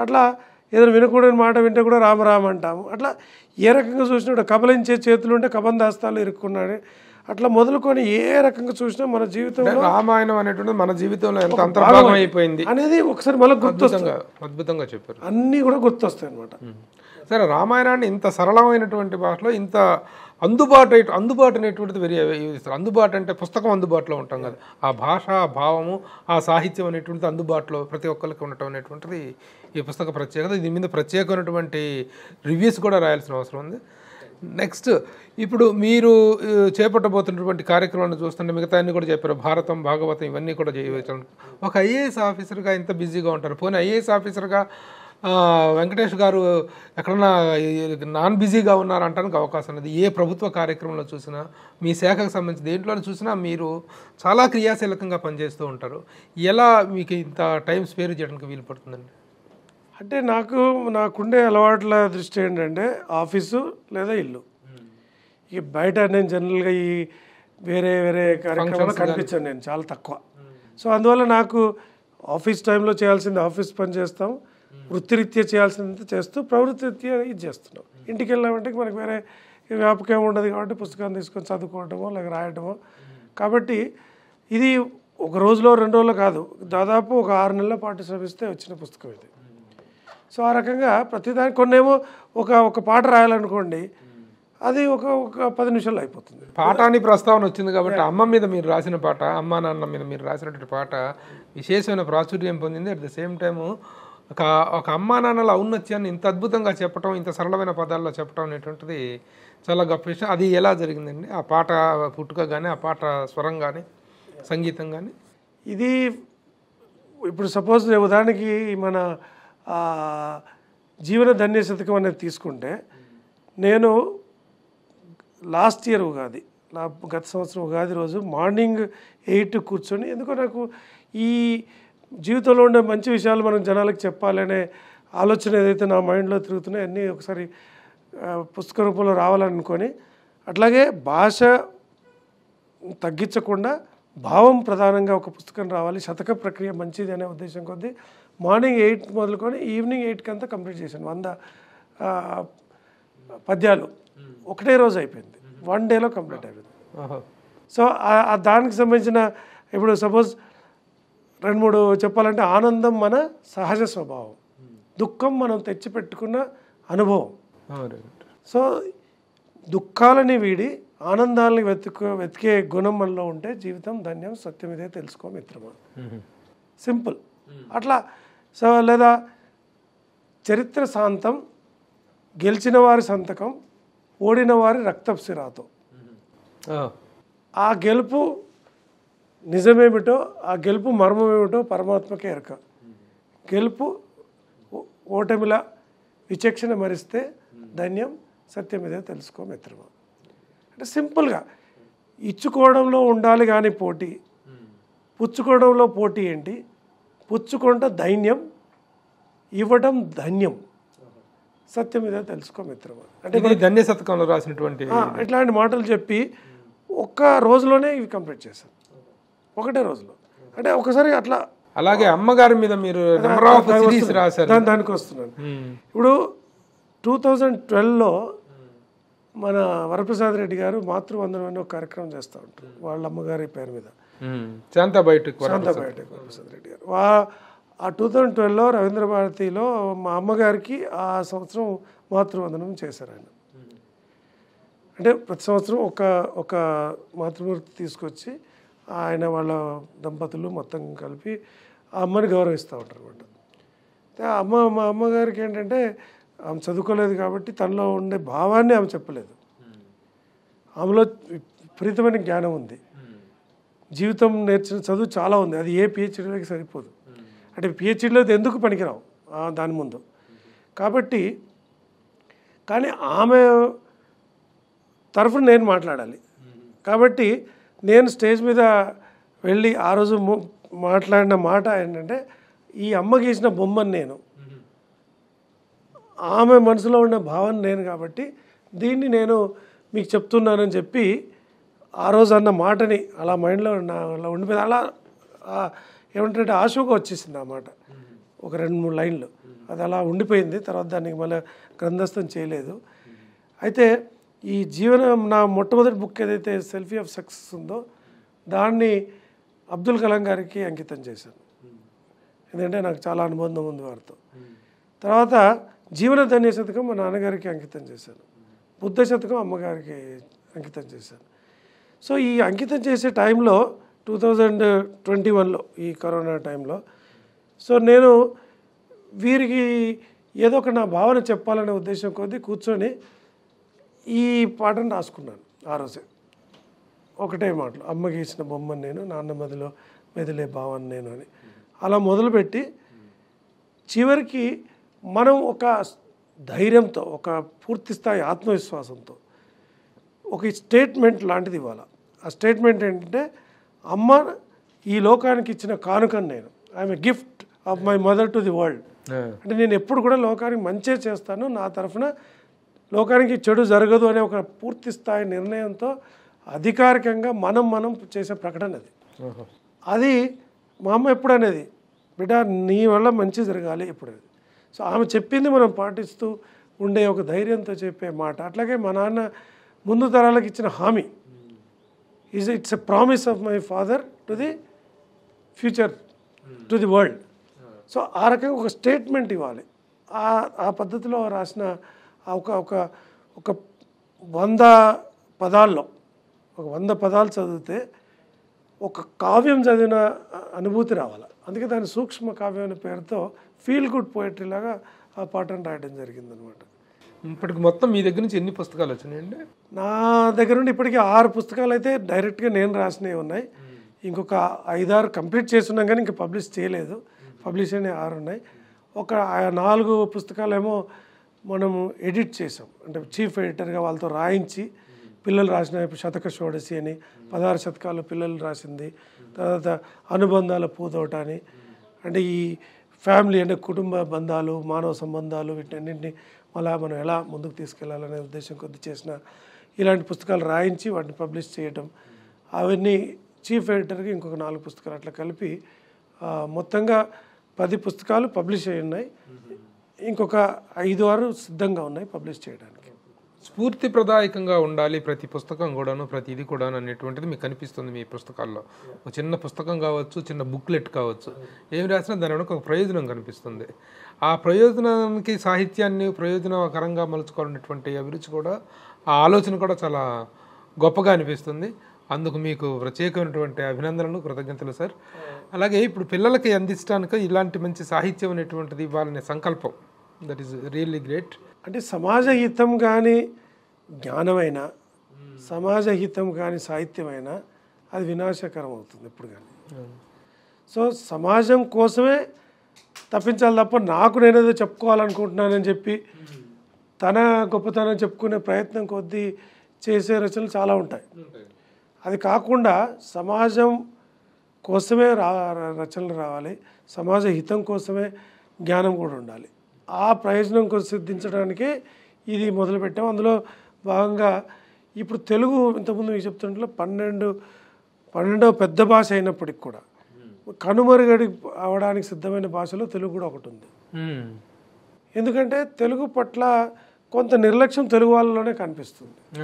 అట్లా ఏదైనా వినకూడని మాట వింటే కూడా రామ రామ అంటాము. అట్లా ఏ రకంగా చూసినా కబలించే చేతులు ఉంటే కబందాస్తాలు ఇరుక్కున్నాడు. అట్లా మొదలుకొని ఏ రకంగా చూసినా మన జీవితంలో రామాయణం అనేటువంటిది మన జీవితంలో ఎంత అంతర్భాగం అయిపోయింది. అనేది ఒకసారి మళ్ళీ గుర్తొస్తుంది. అద్భుతంగా చెప్పారు. అన్నీ కూడా గుర్తొస్తాయి అనమాట సరే రామాయణాన్ని ఇంత సరళమైనటువంటి భాషలో ఇంత అందుబాటు అందుబాటు అనేటువంటిది వెరీ అందుబాటు అంటే పుస్తకం అందుబాటులో ఉంటాం కదా. ఆ భాష ఆ భావము ఆ సాహిత్యం అనేటువంటిది అందుబాటులో ప్రతి ఒక్కరికి ఉండటం అనేటువంటిది ఈ పుస్తక ప్రత్యేకత. దీని మీద ప్రత్యేకమైనటువంటి రివ్యూస్ కూడా రాయాల్సిన అవసరం ఉంది. నెక్స్ట్ ఇప్పుడు మీరు చేపట్టబోతున్నటువంటి కార్యక్రమాన్ని చూస్తుంటే మిగతా అన్ని కూడా చెప్పారు. భారతం భాగవతం ఇవన్నీ కూడా చేయవచ్చు. ఒక ఐఏఎస్ ఆఫీసర్గా ఇంత బిజీగా ఉంటారు. పోనీ ఐఏఎస్ ఆఫీసర్గా వెంకటేష్ గారు ఎక్కడన్నా నాన్ బిజీగా ఉన్నారంటానికి అవకాశం ఉంది ఏ ప్రభుత్వ కార్యక్రమంలో చూసినా మీ శాఖకు సంబంధించి దేంట్లో చూసినా మీరు చాలా క్రియాశీలకంగా పనిచేస్తూ ఉంటారు. ఎలా మీకు ఇంత టైం స్పేర్ చేయడానికి వీలు పడుతుందండి అంటే నాకు నాకుండే అలవాట్ల దృష్టి ఏంటంటే ఆఫీసు లేదా ఇల్లు. ఇక బయట నేను జనరల్గా ఈ వేరే వేరే కార్యక్రమాలు కనిపించాను నేను చాలా తక్కువ. సో అందువల్ల నాకు ఆఫీస్ టైంలో చేయాల్సింది ఆఫీస్ పని చేస్తాం. వృత్తిరీత్యా చేయాల్సింది చేస్తూ ప్రవృత్తి రీత్యా ఇది చేస్తున్నాం. ఇంటికి వెళ్ళామంటే మనకి వేరే వ్యాపకం ఉండదు కాబట్టి పుస్తకాన్ని తీసుకొని చదువుకోవటమో లేక రాయటమో. కాబట్టి ఇది ఒక రోజులో రెండు రోజులు కాదు. దాదాపు ఒక ఆరు నెలల పాటు శ్రమిస్తే వచ్చిన పుస్తకం ఇది. సో ఆ రకంగా ప్రతిదానికి కొన్నేమో ఒక ఒక పాట రాయాలనుకోండి అది ఒక ఒక పది నిమిషాలు అయిపోతుంది. పాఠాన్ని ప్రస్తావన వచ్చింది కాబట్టి అమ్మ మీద మీరు రాసిన పాట అమ్మ నాన్న మీద మీరు రాసినటువంటి పాట విశేషమైన ప్రాచుర్యం పొందింది. అట్ ద సేమ్ టైము ఒక ఒక అమ్మా నాన్నల ఔన్నత్యాన్ని ఇంత అద్భుతంగా చెప్పటం ఇంత సరళమైన పదాల్లో చెప్పటం అనేటువంటిది చాలా గొప్ప విషయం. అది ఎలా జరిగిందండి? ఆ పాట పుట్టుక కానీ ఆ పాట స్వరం కానీ సంగీతం కానీ ఇది ఇప్పుడు సపోజ్ ఉదాహరణకి మన జీవన ధన్య శతకం అనేది తీసుకుంటే నేను లాస్ట్ ఇయర్ ఉగాది నా గత సంవత్సరం ఉగాది రోజు మార్నింగ్ ఎయిట్ కూర్చొని ఎందుకో నాకు ఈ జీవితంలో ఉండే మంచి విషయాలు మనం జనాలకు చెప్పాలనే ఆలోచన ఏదైతే నా మైండ్లో తిరుగుతున్నాయో అన్నీ ఒకసారి పుస్తక రూపంలో రావాలనుకొని అట్లాగే భాష తగ్గించకుండా భావం ప్రధానంగా ఒక పుస్తకం రావాలి శతక ప్రక్రియ మంచిది అనే ఉద్దేశం కొద్దీ మార్నింగ్ ఎయిట్ మొదలుకొని ఈవినింగ్ ఎయిట్కి అంతా కంప్లీట్ చేశాను. వంద పద్యాలు. ఒకటే రోజు అయిపోయింది. వన్ డేలో కంప్లీట్ అయిపోయింది. సో దానికి సంబంధించిన ఇప్పుడు సపోజ్ రెండు మూడు చెప్పాలంటే ఆనందం మన సహజ స్వభావం. దుఃఖం మనం తెచ్చిపెట్టుకున్న అనుభవం. సో దుఃఖాలని వీడి ఆనందాలని వెతుకు వెతికే గుణం మనలో ఉంటే జీవితం ధన్యం సత్యం ఇదే తెలుసుకో మిత్రమా. సింపుల్. అట్లా సో లేదా చరిత్ర శాంతం గెలిచిన వారి సంతకం ఓడిన వారి రక్తపు సిరాతో ఆ, గెలుపు నిజమేమిటో ఆ గెలుపు మర్మమేమిటో పరమాత్మకే ఎరక. గెలుపు ఓటమిల విచక్షణ మరిస్తే ధన్యం సత్యం ఇదే తెలుసుకో మిత్రమా. అంటే సింపుల్గా ఇచ్చుకోవడంలో ఉండాలి కానీ పోటీ పుచ్చుకోవడంలో పోటీ ఏంటి? పుచ్చుకుంట దైన్యం ఇవ్వడం ధన్యం. సత్యం ఇదే తెలుసుకో మిత్రమా? అంటే ధన్య శతకంలో రాసినటువంటి ఇట్లాంటి మాటలు చెప్పి ఒక్క రోజులోనే ఇవి కంప్లీట్ చేశాను ఒకటే రోజులో. అంటే ఒకసారి అట్లా అలాగే అమ్మగారి మీద మీరు రాశారు. దాని దానికి వస్తున్నాను. ఇప్పుడు టూ థౌజండ్ ట్వెల్వ్లో మన వరప్రసాద్ రెడ్డి గారు మాతృవందనం అనే ఒక కార్యక్రమం చేస్తూ ఉంటారు. వాళ్ళ అమ్మగారి పేరు మీద. శాంత శాంతా బయటకు వరప్రసాద్ రెడ్డి గారు. ఆ టూ థౌజండ్ ట్వెల్వ్లో రవీంద్ర భారతిలో మా అమ్మగారికి ఆ సంవత్సరం మాతృవందనం చేశారు ఆయన. అంటే ప్రతి సంవత్సరం ఒక ఒక మాతృమూర్తి తీసుకొచ్చి ఆయన వాళ్ళ దంపతులు మొత్తం కలిపి ఆ అమ్మని గౌరవిస్తూ ఉంటారు అనమాట అమ్మ మా అమ్మగారికి ఏంటంటే ఆమె చదువుకోలేదు కాబట్టి తనలో ఉండే భావాన్ని ఆమె చెప్పలేదు. ఆమెలో విపరీతమైన జ్ఞానం ఉంది. జీవితం నేర్చిన చదువు చాలా ఉంది. అది ఏ పిహెచ్డీలోకి సరిపోదు. అంటే పిహెచ్డీలో ఎందుకు పనికిరావు? దాని ముందు. కాబట్టి కానీ ఆమె తరఫున నేను మాట్లాడాలి. కాబట్టి నేను స్టేజ్ మీద వెళ్ళి ఆ రోజు మాట్లాడిన మాట ఏంటంటే ఈ అమ్మ గీసిన బొమ్మను నేను. ఆమె మనసులో ఉన్న భావన నేను కాబట్టి దీన్ని నేను మీకు చెప్తున్నానని చెప్పి ఆ రోజు అన్న మాటని అలా మైండ్లో నా అలా ఉండిపోయింది. అలా ఏమంటే ఆశోగా వచ్చేసింది ఆ మాట. ఒక రెండు మూడు లైన్లు. అది అలా ఉండిపోయింది. తర్వాత దానికి మళ్ళీ గ్రంథస్థం చేయలేదు. అయితే ఈ జీవనం నా మొట్టమొదటి బుక్ ఏదైతే సెల్ఫీ ఆఫ్ సక్సెస్ ఉందో దాన్ని అబ్దుల్ కలాం గారికి అంకితం చేశాను. ఎందుకంటే నాకు చాలా అనుబంధం ఉంది వారితో. తర్వాత జీవన ధన్య శతకం మా నాన్నగారికి అంకితం చేశాను. బుద్ధ శతకం అమ్మగారికి అంకితం చేశాను. సో ఈ అంకితం చేసే టైంలో టూ థౌజండ్ ట్వంటీ వన్లో ఈ కరోనా టైంలో సో నేను వీరికి ఏదో ఒక నా భావన చెప్పాలనే ఉద్దేశం కొద్దీ కూర్చొని ఈ పాటను రాసుకున్నాను ఆ రోజే. ఒకటే మాటలు అమ్మ గీసిన బొమ్మను నేను నాన్న మదిలో మెదిలే భావన నేను అని. అలా మొదలుపెట్టి చివరికి మనం ఒక ధైర్యంతో ఒక పూర్తి స్థాయి ఆత్మవిశ్వాసంతో ఒక స్టేట్మెంట్ లాంటిది ఇవ్వాలి? ఆ స్టేట్మెంట్ ఏంటంటే అమ్మ ఈ లోకానికి ఇచ్చిన కానుకను నేను. I'm a gift of my mother to the world అంటే నేను ఎప్పుడు కూడా లోకానికి మంచే చేస్తాను. నా తరఫున లోకానికి చెడు జరగదు అనే ఒక పూర్తి స్థాయి నిర్ణయంతో అధికారికంగా మనం మనం చేసే ప్రకటన అది. అది మా అమ్మ ఎప్పుడు అనేది బిడ్డ నీ వల్ల మంచి జరగాలి ఎప్పుడు సో ఆమె చెప్పింది మనం పాటిస్తూ ఉండే ఒక ధైర్యంతో చెప్పే మాట. అట్లాగే మా నాన్న ముందు తరాలకు ఇచ్చిన హామీ. Is it's a promise of my father to the future to the world so ఆ రకంగా ఒక స్టేట్మెంట్ ఇవ్వాలి. ఆ ఆ పద్ధతిలో రాసిన ఆ ఒక ఒక ఒక వంద పదాల్లో ఒక వంద పదాలు చదివితే ఒక కావ్యం చదివిన అనుభూతి రావాలి? అందుకే దాని సూక్ష్మ కావ్యం అనే పేరుతో ఫీల్ గుడ్ పోయిటరీ లాగా ఆ పాటను రాయడం జరిగిందనమాట. ఇప్పటికి మొత్తం మీ దగ్గర నుంచి ఎన్ని పుస్తకాలు వచ్చినాయండి? నా దగ్గర నుండి ఇప్పటికీ ఆరు పుస్తకాలు అయితే డైరెక్ట్గా నేను రాసినవి ఉన్నాయి. ఇంకొక ఐదారు కంప్లీట్ చేస్తున్నాం కానీ ఇంకా పబ్లిష్ చేయలేదు. పబ్లిష్ అయిన ఆరు ఉన్నాయి. ఒక నాలుగు పుస్తకాలేమో మనము ఎడిట్ చేసాం. అంటే చీఫ్ ఎడిటర్గా వాళ్ళతో రాయించి పిల్లలు రాసిన శతక షోడసి అని పదహారు శతకాలు పిల్లలు రాసింది. తర్వాత అనుబంధాల పూదోట అని. అంటే ఈ ఫ్యామిలీ అంటే కుటుంబ బంధాలు మానవ సంబంధాలు వీటన్నింటినీ మళ్ళా మనం ఎలా ముందుకు తీసుకెళ్ళాలనే ఉద్దేశం కొద్ది చేసిన ఇలాంటి పుస్తకాలు రాయించి వాటిని పబ్లిష్ చేయటం అవన్నీ చీఫ్ ఎడిటర్కి ఇంకొక నాలుగు పుస్తకాలు అట్లా కలిపి మొత్తంగా పది పుస్తకాలు పబ్లిష్ అయి ఉన్నాయి. ఇంకొక ఐదు ఆరు సిద్ధంగా ఉన్నాయి పబ్లిష్ చేయడానికి. స్ఫూర్తి ప్రదాయకంగా ఉండాలి ప్రతి పుస్తకం కూడాను ప్రతిది కూడా అనేటువంటిది మీకు కనిపిస్తుంది మీ పుస్తకాల్లో. ఒక చిన్న పుస్తకం కావచ్చు చిన్న బుక్లెట్ కావచ్చు ఏం రాసినా దాని ఒక ప్రయోజనం కనిపిస్తుంది. ఆ ప్రయోజనానికి సాహిత్యాన్ని ప్రయోజనకరంగా మలుచుకోవాలనేటువంటి అభిరుచి కూడా ఆ ఆలోచన కూడా చాలా గొప్పగా అనిపిస్తుంది. అందుకు మీకు ప్రత్యేకమైనటువంటి అభినందనలు కృతజ్ఞతలు సార్. అలాగే ఇప్పుడు పిల్లలకి అందించడానికి ఇలాంటి మంచి సాహిత్యం అనేటువంటిది ఇవ్వాలనే సంకల్పం. దట్ ఈస్ రియల్లీ గ్రేట్ అంటే సమాజ హితం కానీ జ్ఞానమైన సమాజ హితం కానీ సాహిత్యమైనా అది వినాశకరం అవుతుంది ఎప్పుడు కానీ. సో సమాజం కోసమే తప్పించాలి తప్ప నాకు నేనేదో చెప్పుకోవాలనుకుంటున్నానని చెప్పి తన గొప్పతనం చెప్పుకునే ప్రయత్నం కొద్దీ చేసే రచనలు చాలా ఉంటాయి. అది కాకుండా సమాజం కోసమే రా రచనలు రావాలి. సమాజ హితం కోసమే జ్ఞానం కూడా ఉండాలి. ఆ ప్రయోజనం కోసం సిద్ధించడానికి ఇది మొదలుపెట్టాం. అందులో భాగంగా ఇప్పుడు తెలుగు ఇంతకుముందు మీకు చెప్తుంటే పన్నెండు పన్నెండవ పెద్ద భాష అయినప్పటికి కూడా కనుమరుగడి అవడానికి సిద్ధమైన భాషలో తెలుగు కూడా ఒకటి ఉంది. ఎందుకంటే తెలుగు పట్ల కొంత నిర్లక్ష్యం తెలుగు వాళ్ళలోనే కనిపిస్తుంది.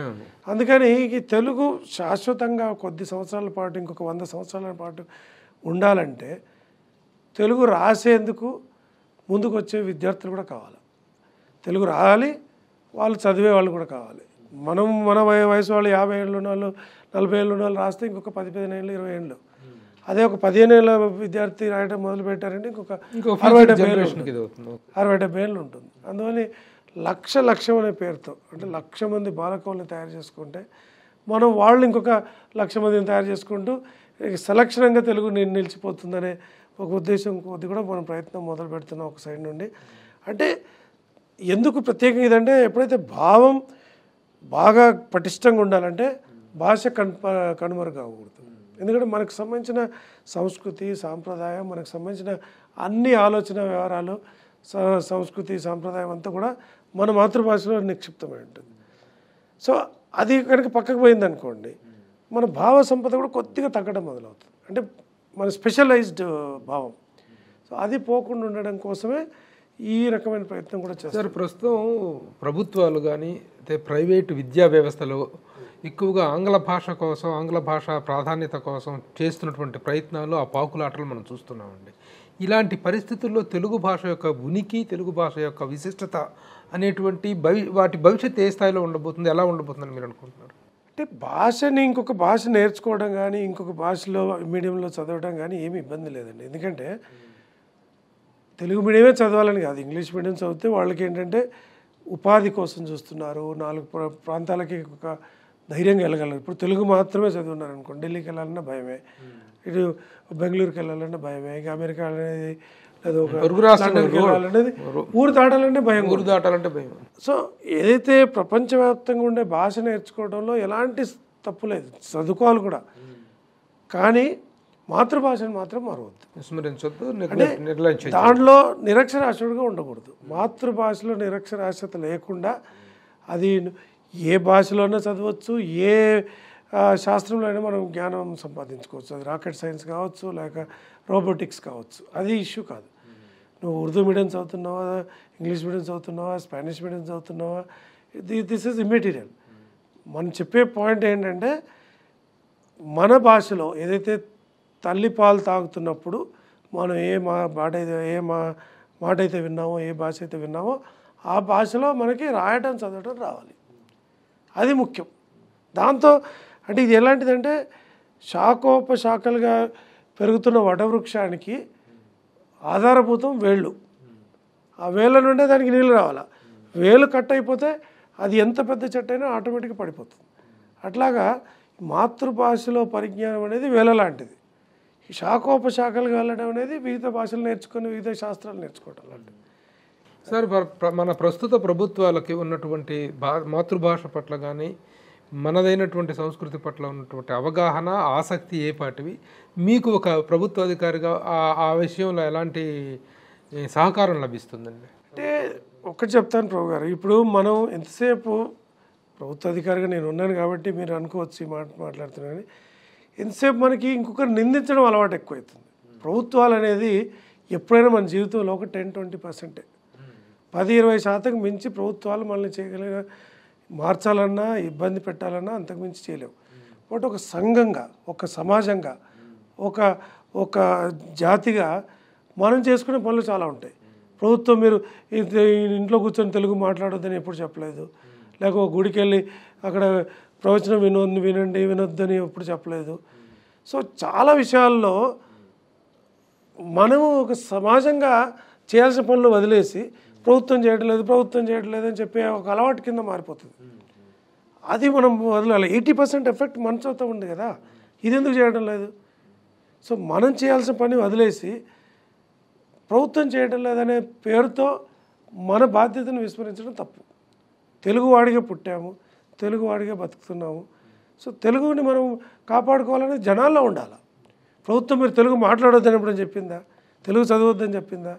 అందుకని ఈ తెలుగు శాశ్వతంగా కొద్ది సంవత్సరాల పాటు ఇంకొక వంద సంవత్సరాల పాటు ఉండాలంటే తెలుగు రాసేందుకు ముందుకు వచ్చే విద్యార్థులు కూడా కావాలి. తెలుగు రాయాలి వాళ్ళు చదివే వాళ్ళు కూడా కావాలి. మనం మన వయ- వయసు వాళ్ళు యాభై ఏళ్ళు ఉన్న వాళ్ళు నలభై ఏళ్ళు ఉన్న వాళ్ళు రాస్తే ఇంకొక పది పదిహేను ఏళ్ళు ఇరవై ఏళ్ళు. అదే ఒక పదిహేను ఏళ్ళ విద్యార్థి రాయడం మొదలు పెట్టారంటే ఇంకొక ఇంకో అరవై డెబ్బై ఏళ్ళు అరవై డెబ్బై ఏళ్ళు ఉంటుంది. అందువల్ల లక్ష లక్ష్యం అనే పేరుతో అంటే లక్ష మంది బాలకవుల్ని తయారు చేసుకుంటే మనం వాళ్ళు ఇంకొక లక్ష మందిని తయారు చేసుకుంటూ సలక్షణంగా తెలుగు ని- నిలిచిపోతుందనే ఒక ఉద్దేశం కొద్ది కూడా మనం ప్రయత్నం మొదలు పెడుతున్నాం ఒక సైడ్ నుండి. అంటే ఎందుకు ప్రత్యేకంగా ఇదంటే ఎప్పుడైతే భావం బాగా పటిష్టంగా ఉండాలంటే భాష కన్ కనుమరుగు కాకూడదు ఎందుకంటే మనకు సంబంధించిన సంస్కృతి సాంప్రదాయం మనకు సంబంధించిన అన్ని ఆలోచన వ్యవహారాలు సంస్కృతి సాంప్రదాయం అంతా కూడా మన మాతృభాషలో నిక్షిప్తమై ఉంటుంది. సో అది కనుక పక్కకు పోయింది అనుకోండి మన భావ సంపద కూడా కొద్దిగా తగ్గడం మొదలవుతుంది. అంటే మన స్పెషలైజ్డ్ భావం. సో అది పోకుండా ఉండడం కోసమే ఈ రకమైన ప్రయత్నం కూడా చేస్తారు. సార్ ప్రస్తుతం ప్రభుత్వాలు కానీ అయితే ప్రైవేటు విద్యా వ్యవస్థలో ఎక్కువగా ఆంగ్ల భాష కోసం ఆంగ్ల భాష ప్రాధాన్యత కోసం చేస్తున్నటువంటి ప్రయత్నాలు ఆ పాకులాటలు మనం చూస్తున్నామండి. ఇలాంటి పరిస్థితుల్లో తెలుగు భాష యొక్క ఉనికి తెలుగు భాష యొక్క విశిష్టత అనేటువంటి భవి వాటి భవిష్యత్తు ఏ స్థాయిలో ఉండబోతుంది ఎలా ఉండబోతుందని మీరు అనుకుంటున్నారు? అంటే భాషని ఇంకొక భాష నేర్చుకోవడం కానీ ఇంకొక భాషలో మీడియంలో చదవడం కానీ ఏమీ ఇబ్బంది లేదండి. ఎందుకంటే తెలుగు మీడియమే చదవాలని కాదు. ఇంగ్లీష్ మీడియం చదివితే వాళ్ళకి ఏంటంటే ఉపాధి కోసం చూస్తున్నారు. నాలుగు ప్ర- ప్రాంతాలకి ఒక ధైర్యంగా వెళ్ళగలరు. ఇప్పుడు తెలుగు మాత్రమే చదువున్నారు అనుకోండి ఢిల్లీకి వెళ్ళాలన్నా భయమే. ఇటు బెంగళూరుకి వెళ్ళాలన్నా భయమే. ఇక అమెరికా అనేది లేదా ఒక వెళ్ళాలనేది ఊరు దాటాలంటే భయం ఊరు దాటాలంటే భయం. సో ఏదైతే ప్రపంచవ్యాప్తంగా ఉండే భాష నేర్చుకోవడంలో ఎలాంటి తప్పు లేదు. చదువుకోవాలి కూడా. కానీ మాతృభాషను మాత్రం మరవద్దు. చేయొద్దు. దాంట్లో నిరక్షరాస్యుడిగా ఉండకూడదు. మాతృభాషలో నిరక్షరాస్యత లేకుండా అది ఏ భాషలోనే చదవచ్చు ఏ శాస్త్రంలో అయినా మనం జ్ఞానం సంపాదించుకోవచ్చు. అది రాకెట్ సైన్స్ కావచ్చు లేక రోబోటిక్స్ కావచ్చు. అది ఇష్యూ కాదు. నువ్వు ఉర్దూ మీడియం చదువుతున్నావా ఇంగ్లీష్ మీడియం చదువుతున్నావా స్పానిష్ మీడియం చదువుతున్నావా దిస్ ఇస్ ఇమ్మెటీరియల్. మనం చెప్పే పాయింట్ ఏంటంటే మన భాషలో ఏదైతే తల్లి పాలు తాగుతున్నప్పుడు మనం ఏ మా మాట అయితే ఏ మా మాట అయితే విన్నామో ఏ భాష అయితే విన్నామో ఆ భాషలో మనకి రాయటం చదవటం రావాలి. అది ముఖ్యం. దాంతో అంటే ఇది ఎలాంటిదంటే శాఖోపశాఖలుగా పెరుగుతున్న వటవృక్షానికి ఆధారభూతం వేళ్ళు. ఆ వేళ్ళ నుండే దానికి నీళ్ళు రావాలా. వేలు కట్ అయిపోతే అది ఎంత పెద్ద చెట్టు అయినా ఆటోమేటిక్గా పడిపోతుంది. అట్లాగా మాతృభాషలో పరిజ్ఞానం అనేది వేల లాంటిది ఈ శాఖోపశాఖలుగా వెళ్ళడం అనేది వివిధ భాషలు నేర్చుకొని వివిధ శాస్త్రాలు నేర్చుకోవటం సార్ మన ప్రస్తుత ప్రభుత్వాలకి ఉన్నటువంటి భా మాతృభాష పట్ల కానీ మనదైనటువంటి సంస్కృతి పట్ల ఉన్నటువంటి అవగాహన ఆసక్తి ఏ పాటివి? మీకు ఒక ప్రభుత్వాధికారిగా ఆ ఆ విషయంలో ఎలాంటి సహకారం లభిస్తుందండి? అంటే ఒక్కటి చెప్తాను ప్రభు గారు ఇప్పుడు మనం ఎంతసేపు ప్రభుత్వ అధికారిగా నేను ఉన్నాను కాబట్టి మీరు అనుకోవచ్చు ఈ మాట మాట్లాడుతున్నాను ఎంతసేపు మనకి ఇంకొకరు నిందించడం అలవాటు ఎక్కువైతుంది. ప్రభుత్వాలు అనేది ఎప్పుడైనా మన జీవితంలో ఒక టెన్ ట్వంటీ పర్సెంటే. పది ఇరవై శాతం మించి ప్రభుత్వాలు మనల్ని చేయగలిగిన మార్చాలన్నా ఇబ్బంది పెట్టాలన్నా అంతకు మించి చేయలేవు. బట్ ఒక సంఘంగా ఒక సమాజంగా ఒక ఒక జాతిగా మనం చేసుకునే పనులు చాలా ఉంటాయి. ప్రభుత్వం మీరు ఇంట్లో కూర్చొని తెలుగు మాట్లాడొద్దని ఎప్పుడు చెప్పలేదు. లేక ఒక గుడికి వెళ్ళి అక్కడ ప్రవచనం వినొద్దు వినండి వినొద్దని ఎప్పుడు చెప్పలేదు. సో చాలా విషయాల్లో మనము ఒక సమాజంగా చేయాల్సిన పనులు వదిలేసి ప్రభుత్వం చేయడం లేదు ప్రభుత్వం చేయడం లేదు అని చెప్పే ఒక అలవాటు కింద మారిపోతుంది. అది మనం వదలాలి. ఎయిటీ పర్సెంట్ ఎఫెక్ట్ మన చేత ఉంది కదా. ఇది ఎందుకు చేయడం లేదు? సో మనం చేయాల్సిన పని వదిలేసి ప్రభుత్వం చేయడం లేదనే పేరుతో మన బాధ్యతను విస్మరించడం తప్పు. తెలుగువాడిగా పుట్టాము. తెలుగు వాడిగా బతుకుతున్నాము. సో తెలుగుని మనం కాపాడుకోవాలని జనాల్లో ఉండాలి. ప్రభుత్వం మీరు తెలుగు మాట్లాడొద్దని ఎప్పుడని చెప్పిందా? తెలుగు చదవద్దని చెప్పిందా?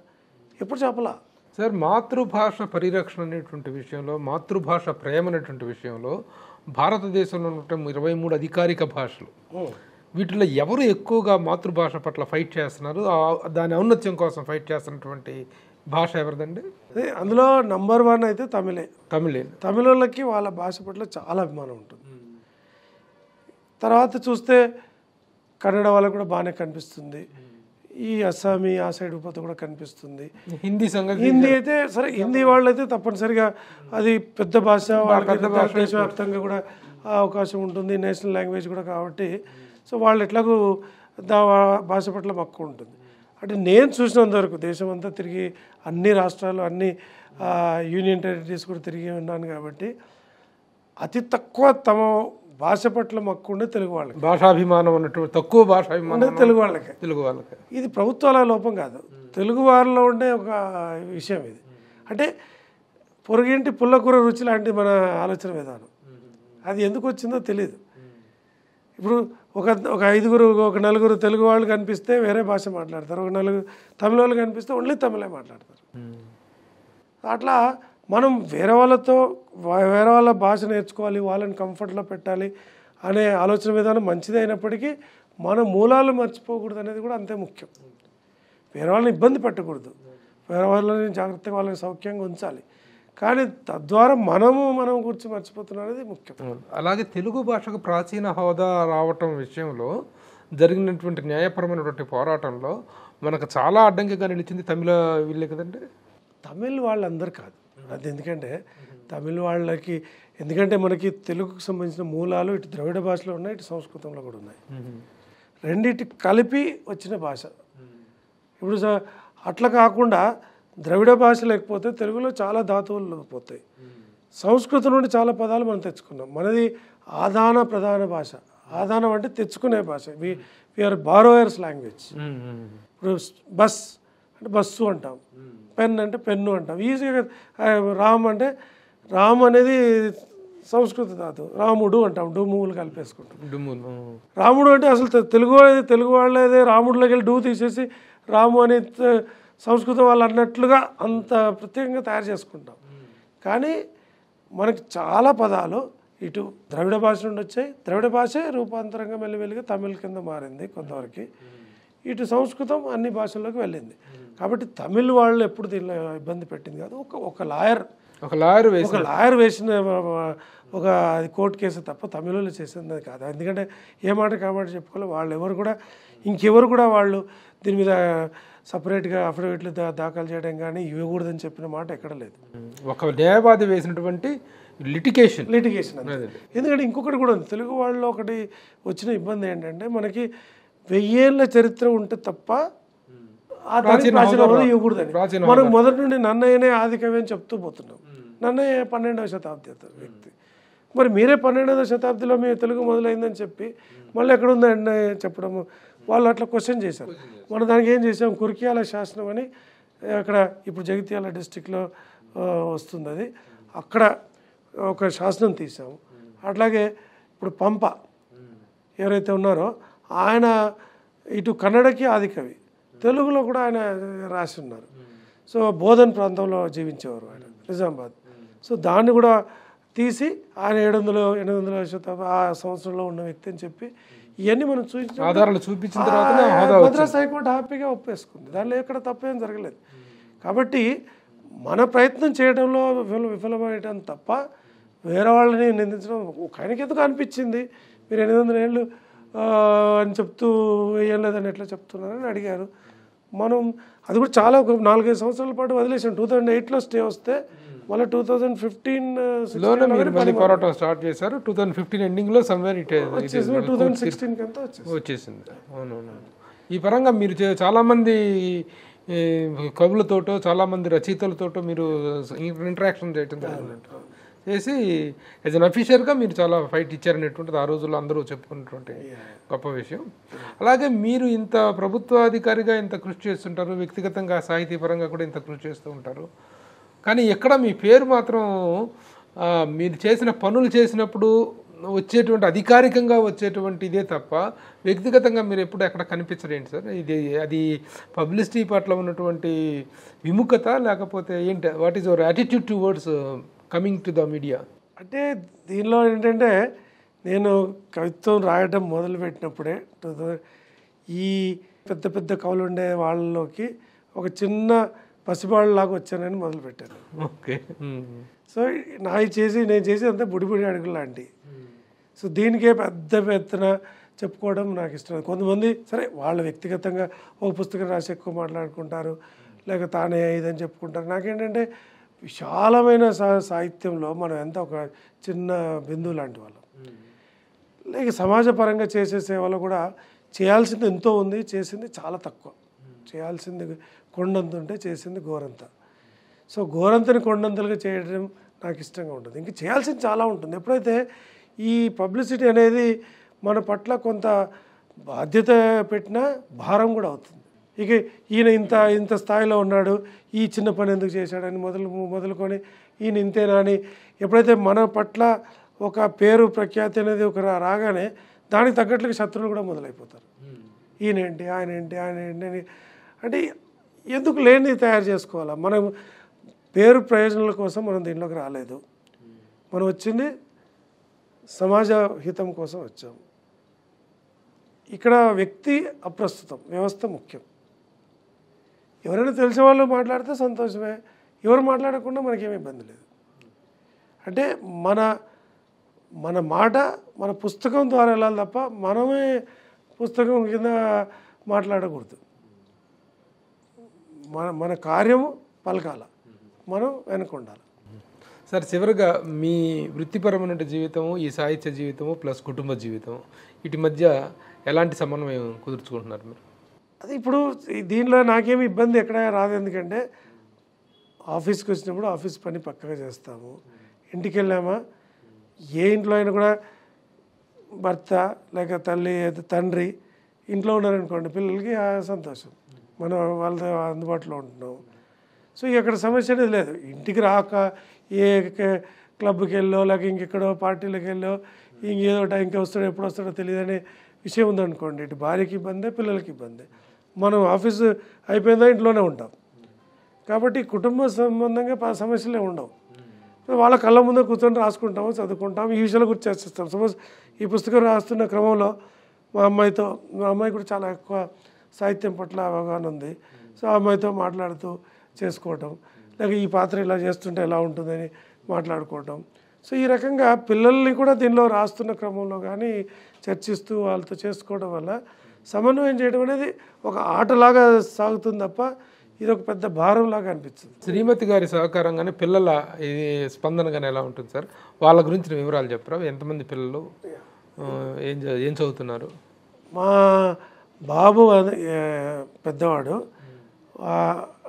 ఎప్పుడు చెప్పలా? సార్ మాతృభాష పరిరక్షణ అనేటువంటి విషయంలో మాతృభాష ప్రేమ అనేటువంటి విషయంలో భారతదేశంలో ఉన్న ఇరవై మూడు అధికారిక భాషలు. వీటిలో ఎవరు ఎక్కువగా మాతృభాష పట్ల ఫైట్ చేస్తున్నారు? దాని ఔన్నత్యం కోసం ఫైట్ చేస్తున్నటువంటి భాష ఎవరిదండి? అదే అందులో నంబర్ వన్ అయితే తమిళే. తమిళే. తమిళోళ్ళకి వాళ్ళ భాష పట్ల చాలా అభిమానం ఉంటుంది. తర్వాత చూస్తే కన్నడ వాళ్ళకు కూడా బాగానే కనిపిస్తుంది. ఈ అస్సామీ ఆ సైడ్ పోతే కూడా కనిపిస్తుంది. హిందీ సంగతి హిందీ అయితే సరే హిందీ వాళ్ళు అయితే తప్పనిసరిగా అది పెద్ద భాష దేశవ్యాప్తంగా కూడా అవకాశం ఉంటుంది నేషనల్ లాంగ్వేజ్ కూడా కాబట్టి. సో వాళ్ళు ఎట్లాగూ దా భాష పట్ల మక్కువ ఉంటుంది. అంటే నేను చూసినంత వరకు దేశం అంతా తిరిగి అన్ని రాష్ట్రాలు అన్ని యూనియన్ టెరిటరీస్ కూడా తిరిగి ఉన్నాను కాబట్టి అతి తక్కువ తమ భాష పట్ల మక్కువ ఉండే తెలుగు వాళ్ళకి. భాషాభిమానం ఉన్నటువంటి తక్కువ భాషాభిమానం తెలుగు వాళ్ళకి. తెలుగు వాళ్ళకి. ఇది ప్రభుత్వాల లోపం కాదు. తెలుగు వారిలో ఉండే ఒక విషయం ఇది. అంటే పొరుగింటి పుల్లకూర రుచి లాంటి మన ఆలోచన విధానం. అది ఎందుకు వచ్చిందో తెలియదు ఇప్పుడు ఒక ఒక ఐదుగురు ఒక నలుగురు తెలుగు వాళ్ళు కనిపిస్తే వేరే భాష మాట్లాడతారు. ఒక నలుగురు తమిళ వాళ్ళు కనిపిస్తే ఓన్లీ తమిళే మాట్లాడతారు. అట్లా మనం వేరే వాళ్ళతో వేరే వాళ్ళ భాష నేర్చుకోవాలి వాళ్ళని కంఫర్ట్లో పెట్టాలి అనే ఆలోచన విధానం మంచిది అయినప్పటికీ మన మూలాలు మర్చిపోకూడదు అనేది కూడా అంతే ముఖ్యం. వేరే వాళ్ళని ఇబ్బంది పెట్టకూడదు. వేరే వాళ్ళని జాగ్రత్తగా వాళ్ళని సౌఖ్యంగా ఉంచాలి. కానీ తద్వారా మనము మనం గురించి మర్చిపోతున్నాం అనేది ముఖ్యం. అలాగే తెలుగు భాషకు ప్రాచీన హోదా రావటం విషయంలో జరిగినటువంటి న్యాయపరమైనటువంటి పోరాటంలో మనకు చాలా అడ్డంకిగా నిలిచింది తమిళ వీళ్ళే కదండి? తమిళ్ వాళ్ళందరూ కాదు. అది ఎందుకంటే తమిళ్ వాళ్ళకి ఎందుకంటే మనకి తెలుగుకు సంబంధించిన మూలాలు ఇటు ద్రవిడ భాషలో ఉన్నాయి ఇటు సంస్కృతంలో కూడా ఉన్నాయి. రెండిటి కలిపి వచ్చిన భాష. ఇప్పుడు స- అట్లా కాకుండా ద్రవిడ భాష లేకపోతే తెలుగులో చాలా ధాతువులు పోతాయి. సంస్కృతం నుండి చాలా పదాలు మనం తెచ్చుకున్నాం. మనది ఆదాన ప్రధాన భాష. ఆదానం అంటే తెచ్చుకునే భాష. వి వీఆర్ బారోయర్స్ లాంగ్వేజ్ ఇప్పుడు బస్ అంటే బస్సు అంటాం. పెన్ అంటే పెన్ను అంటాం. ఈజీగా రామ్ అంటే రామ్ అనేది సంస్కృత ధాతు. రాముడు అంటాం. డు మూలు కలిపేసుకుంటాం రాముడు అంటే అసలు తెలుగు వాళ్ళది తెలుగు వాళ్ళదే. రాముడిలోకి వెళ్ళి డూ తీసేసి రాము అని సంస్కృతం వాళ్ళు అన్నట్లుగా అంత ప్రత్యేకంగా తయారు చేసుకుంటాం. కానీ మనకి చాలా పదాలు ఇటు ద్రవిడ భాష నుండి వచ్చాయి. ద్రవిడ భాషే రూపాంతరంగా మెల్లిమెల్లిగా తమిళ కింద మారింది కొంతవరకు. ఇటు సంస్కృతం అన్ని భాషల్లోకి వెళ్ళింది. కాబట్టి తమిళ్ వాళ్ళు ఎప్పుడు దీనిలో ఇబ్బంది పెట్టింది కాదు. ఒక ఒక లాయర్ ఒక లాయర్ వేసి ఒక లాయర్ వేసిన ఒక అది కోర్టు కేసు తప్ప తమిళలో చేసింది కాదు. ఎందుకంటే ఏ మాట కామాట చెప్పుకోవాలి వాళ్ళు ఎవరు కూడా ఇంకెవరు కూడా వాళ్ళు దీని మీద సపరేట్గా అఫిడవిట్లు దా దాఖలు చేయడం కానీ ఇవ్వకూడదని చెప్పిన మాట ఎక్కడ లేదు. ఒక న్యాయవాది వేసినటువంటి లిటికేషన్ లిటిగేషన్ అంతే. ఎందుకంటే ఇంకొకటి కూడా ఉంది. తెలుగు వాళ్ళలో ఒకటి వచ్చిన ఇబ్బంది ఏంటంటే మనకి వెయ్యేళ్ళ చరిత్ర ఉంటే తప్ప ఇవ్వకూడదని. మనం మొదటి నుండి నన్నయ్యనే ఆది కవి అని చెప్తూ పోతున్నాం. నన్నయ్య పన్నెండవ శతాబ్ది వ్యక్తి. మరి మీరే పన్నెండవ శతాబ్దిలో మీ తెలుగు మొదలైందని చెప్పి మళ్ళీ ఎక్కడ ఉందండి చెప్పడము? వాళ్ళు అట్లా క్వశ్చన్ చేశారు. మనం దానికి ఏం చేసాం కురికియాల శాసనం అని అక్కడ ఇప్పుడు జగిత్యాల డిస్టిక్లో వస్తుంది అది అక్కడ ఒక శాసనం తీసాము అట్లాగే ఇప్పుడు పంప ఎవరైతే ఉన్నారో ఆయన ఇటు కన్నడకి ఆది కవి. తెలుగులో కూడా ఆయన రాసి ఉన్నారు సో బోధన్ ప్రాంతంలో జీవించేవారు ఆయన నిజామాబాద్. సో దాన్ని కూడా తీసి ఆయన ఏడు వందల ఎనిమిది వందల శతాబ్దం ఆ సంవత్సరంలో ఉన్న వ్యక్తి అని చెప్పి ఇవన్నీ మనం చూపించాం ఆధారాలు చూపించిన తర్వాత మద్రాస్ హైకోర్టు హ్యాపీగా ఒప్పేసుకుంది. దానిలో ఎక్కడ తప్పేం జరగలేదు. కాబట్టి మన ప్రయత్నం చేయడంలో విఫల విఫలమయ్యడం తప్ప వేరే వాళ్ళని నిందించడం ఒక ఆయనకి ఎందుకు అనిపించింది? మీరు ఎనిమిది వందల ఏళ్ళు అని చెప్తూ వేయం లేదని ఎట్లా చెప్తున్నారని అడిగారు. మనం అది కూడా చాలా ఒక నాలుగైదు సంవత్సరాల పాటు వదిలేసాం. టూ థౌజండ్ ఎయిట్లో స్టే వస్తే మళ్ళీ టూ థౌజండ్ ఫిఫ్టీన్ పోరాటం స్టార్ట్ చేశారు. టూ థౌసండ్ ఫిఫ్టీన్ ఎండింగ్లో సమ్వేర్ ఇట్ టూ థౌజండ్ సిక్స్టీన్కి అంతా వచ్చేసి వచ్చేసింది. అవునవును. ఈ పరంగా మీరు చే- చాలా మంది ఈ, కవులతోటో చాలా మంది రచయితలతోటో మీరు ఇంటరాక్షన్ చేయటం చేసి యాజ్ అన్ అఫీషియల్గా మీరు చాలా ఫైట్ ఇచ్చారనేటువంటిది ఆ రోజుల్లో అందరూ చెప్పుకున్నటువంటి గొప్ప విషయం. అలాగే మీరు ఇంత ప్రభుత్వాధికారిగా ఇంత కృషి చేస్తుంటారు వ్యక్తిగతంగా సాహితీపరంగా కూడా ఇంత కృషి చేస్తూ ఉంటారు. కానీ ఎక్కడ మీ పేరు మాత్రం మీరు చేసిన పనులు చేసినప్పుడు వచ్చేటువంటి అధికారికంగా వచ్చేటువంటి ఇదే తప్ప వ్యక్తిగతంగా మీరు ఎప్పుడు ఎక్కడ కనిపించరేంటి సార్? ఇది అది పబ్లిసిటీ పట్ల ఉన్నటువంటి విముఖత లేకపోతే ఏంటి? What is our attitude towards coming to the media అంటే దీనిలో ఏంటంటే నేను కవిత్వం రాయడం మొదలుపెట్టినప్పుడే ఈ పెద్ద పెద్ద కవులు ఉండే వాళ్ళలోకి ఒక చిన్న పసిబాళ్ళలాగా వచ్చానని మొదలుపెట్టాను. ఓకే. సో నాయి చేసి నేను చేసి అంతా బుడి బుడి అడుగులు లాంటి. సో దీనికే పెద్ద పెద్దన చెప్పుకోవడం నాకు ఇష్టం. కొంతమంది సరే వాళ్ళ వ్యక్తిగతంగా ఒక పుస్తకం రాసి ఎక్కువ మాట్లాడుకుంటారు లేక తానే ఇదని చెప్పుకుంటారు. నాకేంటంటే విశాలమైన సాహిత్యంలో మనం ఎంత ఒక చిన్న బిందువు లాంటి వాళ్ళం. లేక సమాజపరంగా చేసే సేవలు కూడా చేయాల్సింది ఎంతో ఉంది చేసింది చాలా తక్కువ. చేయాల్సింది కొండంత ఉంటే చేసింది గోరంత. సో గోరంతని కొండంతలుగా చేయడం నాకు ఇష్టంగా ఉంటుంది. ఇంక చేయాల్సింది చాలా ఉంటుంది. ఎప్పుడైతే ఈ పబ్లిసిటీ అనేది మన పట్ల కొంత బాధ్యత పెట్టినా భారం కూడా అవుతుంది. ఇక ఈయన ఇంత ఇంత స్థాయిలో ఉన్నాడు ఈ చిన్న పని ఎందుకు చేశాడని మొదలు మొదలుకొని ఈయన ఇంతేనా అని ఎప్పుడైతే మన పట్ల ఒక పేరు ప్రఖ్యాతి అనేది ఒక రాగానే దానికి తగ్గట్లుగా శత్రువులు కూడా మొదలైపోతారు. ఈయనేంటి ఆయన ఏంటి ఆయన ఏంటి అని అంటే ఎందుకు లేనిది తయారు చేసుకోవాలా? మనం పేరు ప్రయోజనాల కోసం మనం దీంట్లోకి రాలేదు. మనం వచ్చింది సమాజ హితం కోసం వచ్చాము ఇక్కడ వ్యక్తి అప్రస్తుతం వ్యవస్థ ముఖ్యం. ఎవరైనా తెలిసిన వాళ్ళు మాట్లాడితే సంతోషమే. ఎవరు మాట్లాడకుండా మనకేమి ఇబ్బంది లేదు. అంటే మన మన మాట మన పుస్తకం ద్వారా వెళ్ళాలి తప్ప మనమే పుస్తకం కింద మాట్లాడకూడదు. మన మన కార్యము పలకాల. మనం వెనక ఉండాలి సార్ చివరిగా మీ వృత్తిపరమైన జీవితము ఈ సాహిత్య జీవితము ప్లస్ కుటుంబ జీవితం వీటి మధ్య ఎలాంటి సమన్వయం కుదుర్చుకుంటున్నారు మీరు? అది ఇప్పుడు దీనిలో నాకేమి ఇబ్బంది ఎక్కడ రాదు. ఎందుకంటే ఆఫీస్కి వచ్చినప్పుడు ఆఫీస్ పని పక్కగా చేస్తాము. ఇంటికి వెళ్ళామా ఏ ఇంట్లో అయినా కూడా భర్త లేక తల్లి తండ్రి ఇంట్లో ఉన్నారనుకోండి పిల్లలకి ఆ సంతోషం. మనం వాళ్ళతో అందుబాటులో ఉంటున్నాం. సో ఇక్కడ సమస్య అనేది లేదు. ఇంటికి రాక ఏ క్లబ్కి వెళ్ళో లేక ఇంకెక్కడో పార్టీలకు వెళ్ళో ఇంకేదో టైంకి వస్తాడో ఎప్పుడు వస్తాడో తెలియదనే విషయం ఉందనుకోండి. ఇటు భార్యకి ఇబ్బందే పిల్లలకి ఇబ్బందే. మనం ఆఫీస్ అయిపోయిందా ఇంట్లోనే ఉంటాం. కాబట్టి కుటుంబ సంబంధంగా సమస్యలే ఉండవు. వాళ్ళ కళ్ళ ముందే కూర్చొని రాసుకుంటాము చదువుకుంటాము ఈ విషయాల గురించి చర్చిస్తాం సపోజ్ ఈ పుస్తకం రాస్తున్న క్రమంలో మా అమ్మాయితో మా అమ్మాయి కూడా చాలా ఎక్కువ సాహిత్యం పట్ల అవగాహన ఉంది. సో అమ్మాయితో మాట్లాడుతూ చేసుకోవటం లేక ఈ పాత్ర ఇలా చేస్తుంటే ఎలా ఉంటుందని మాట్లాడుకోవటం. సో ఈ రకంగా పిల్లల్ని కూడా దీనిలో రాస్తున్న క్రమంలో కానీ చర్చిస్తూ వాళ్ళతో చేసుకోవడం వల్ల సమన్వయం చేయడం అనేది ఒక ఆటలాగా సాగుతుంది తప్ప ఇది ఒక పెద్ద భారంలాగా అనిపిస్తుంది. శ్రీమతి గారి సహకారంగానే పిల్లల ఇది స్పందనగానే ఎలా ఉంటుంది సార్? వాళ్ళ గురించిన వివరాలు చెప్పరా ఎంతమంది పిల్లలు ఏం ఏం చదువుతున్నారు? మా బాబు పెద్దవాడు.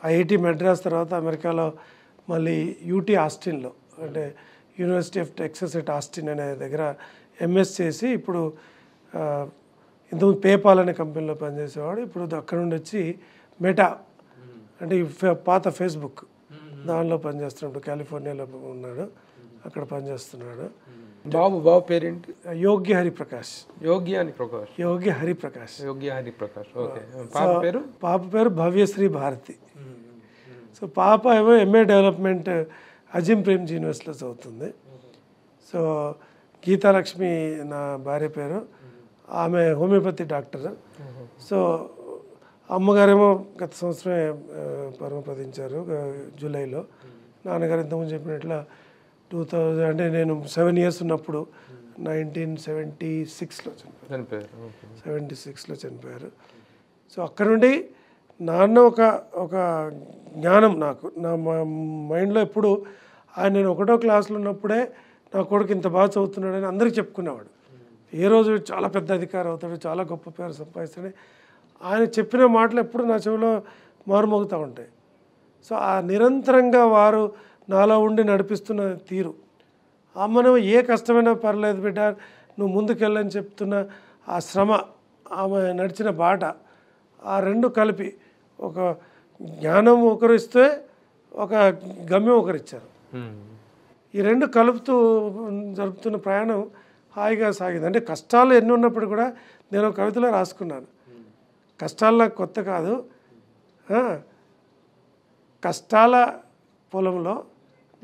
ఐఐటి మెడ్రాస్ తర్వాత అమెరికాలో మళ్ళీ యూటీ ఆస్టిన్లో అంటే university of Texas at Austin అనే దగ్గర ఎంఎస్ చేసి ఇప్పుడు ఇంతకుముందు పేపాల్ అనే కంపెనీలో పనిచేసేవాడు. ఇప్పుడు అక్కడ నుండి వచ్చి మెటా అంటే పాత ఫేస్బుక్ దానిలో పనిచేస్తున్నాడు కాలిఫోర్నియాలో ఉన్నాడు. అక్కడ పనిచేస్తున్నాడు. బాబు బాబు పేరేంటి? యోగ్య హరిప్రకాష్. యోగ్య అని ప్రకాష్. యోగ్య హరిప్రకాష్. యోగ్య హరి ప్రకాష్ ఓకే. పాప పేరు? పాప పేరు భవ్యశ్రీ భారతి. సో పాప ఏమో ఎంఏ డెవలప్మెంట్ అజిమ్ ప్రేమ్జీ యూనివర్సిటీలో చదువుతుంది. సో గీతాలక్ష్మి నా భార్య పేరు. ఆమె హోమియోపతి డాక్టర్. సో అమ్మగారేమో గత సంవత్సరమే పరమపదించారు జూలైలో. నాన్నగారు ఇంతకుముందు చెప్పినట్లు టూ థౌజండ్ అంటే నేను సెవెన్ ఇయర్స్ ఉన్నప్పుడు నైన్టీన్ సెవెంటీ సిక్స్లో చనిపోయారు. సెవెంటీ సిక్స్లో చనిపోయారు. సో అక్కడ నుండి నాన్న ఒక ఒక జ్ఞానం నాకు. నా మైండ్లో ఎప్పుడు ఆయన నేను ఒకటో క్లాస్లో ఉన్నప్పుడే నా కొడుకు ఇంత బాగా చదువుతున్నాడని అందరికీ చెప్పుకునేవాడు. ఏ రోజు చాలా పెద్ద అధికారి అవుతాడు చాలా గొప్ప పేరు సంపాదిస్తాడని ఆయన చెప్పిన మాటలు ఎప్పుడు నా చెవిలో మారుమోగుతూ ఉంటాయి. సో ఆ నిరంతరంగా వారు నాలో ఉండి నడిపిస్తున్న తీరు. అమ్మను మనం ఏ కష్టమైనా పర్లేదు బిడ్డ నువ్వు ముందుకెళ్ళని చెప్తున్న ఆ శ్రమ ఆమె నడిచిన బాట ఆ రెండు కలిపి ఒక జ్ఞానం ఒకరు ఇస్తే ఒక గమ్యం ఒకరు ఇచ్చారు ఈ రెండు కలుపుతూ జరుపుతున్న ప్రయాణం హాయిగా సాగింది. అంటే కష్టాలు ఎన్ని ఉన్నప్పుడు కూడా నేను కవితలో రాసుకున్నాను. కష్టాలు నాకు కొత్త కాదు. కష్టాల పొలంలో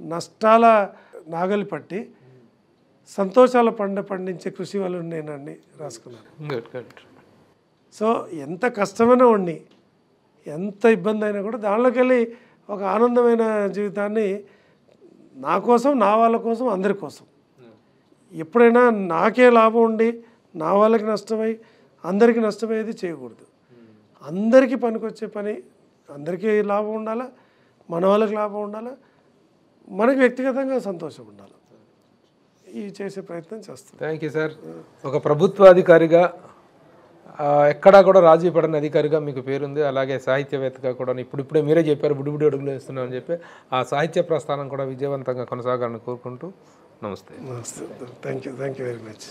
నష్టాల నాగలి పట్టి సంతోషాల పంట పండించే కృషి వాళ్ళు నేనని రాసుకున్నాను. సో ఎంత కష్టమైన ఉండి ఎంత ఇబ్బంది అయినా కూడా దానిలోకి వెళ్ళి ఒక ఆనందమైన జీవితాన్ని నా కోసం నా వాళ్ళ కోసం అందరి కోసం. ఎప్పుడైనా నాకే లాభం ఉండి నా వాళ్ళకి నష్టమై అందరికీ నష్టమయ్యేది చేయకూడదు. అందరికీ పనికొచ్చే పని అందరికీ లాభం ఉండాలా? మన వాళ్ళకి లాభం ఉండాలా? మనకి వ్యక్తిగతంగా సంతోషం ఉండాలి. ఈ చేసే ప్రయత్నం చేస్తాం. థ్యాంక్ యూ సార్ ఒక ప్రభుత్వాధికారిగా ఎక్కడా కూడా రాజీ పడని అధికారిగా మీకు పేరుంది. అలాగే సాహిత్యవేత్తగా కూడా ఇప్పుడిప్పుడే మీరే చెప్పారు బుడిబుడి అడుగులు వేస్తున్నామని చెప్పి ఆ సాహిత్య ప్రస్థానం కూడా విజయవంతంగా కొనసాగాలని కోరుకుంటూ నమస్తే. Thank you thank you very much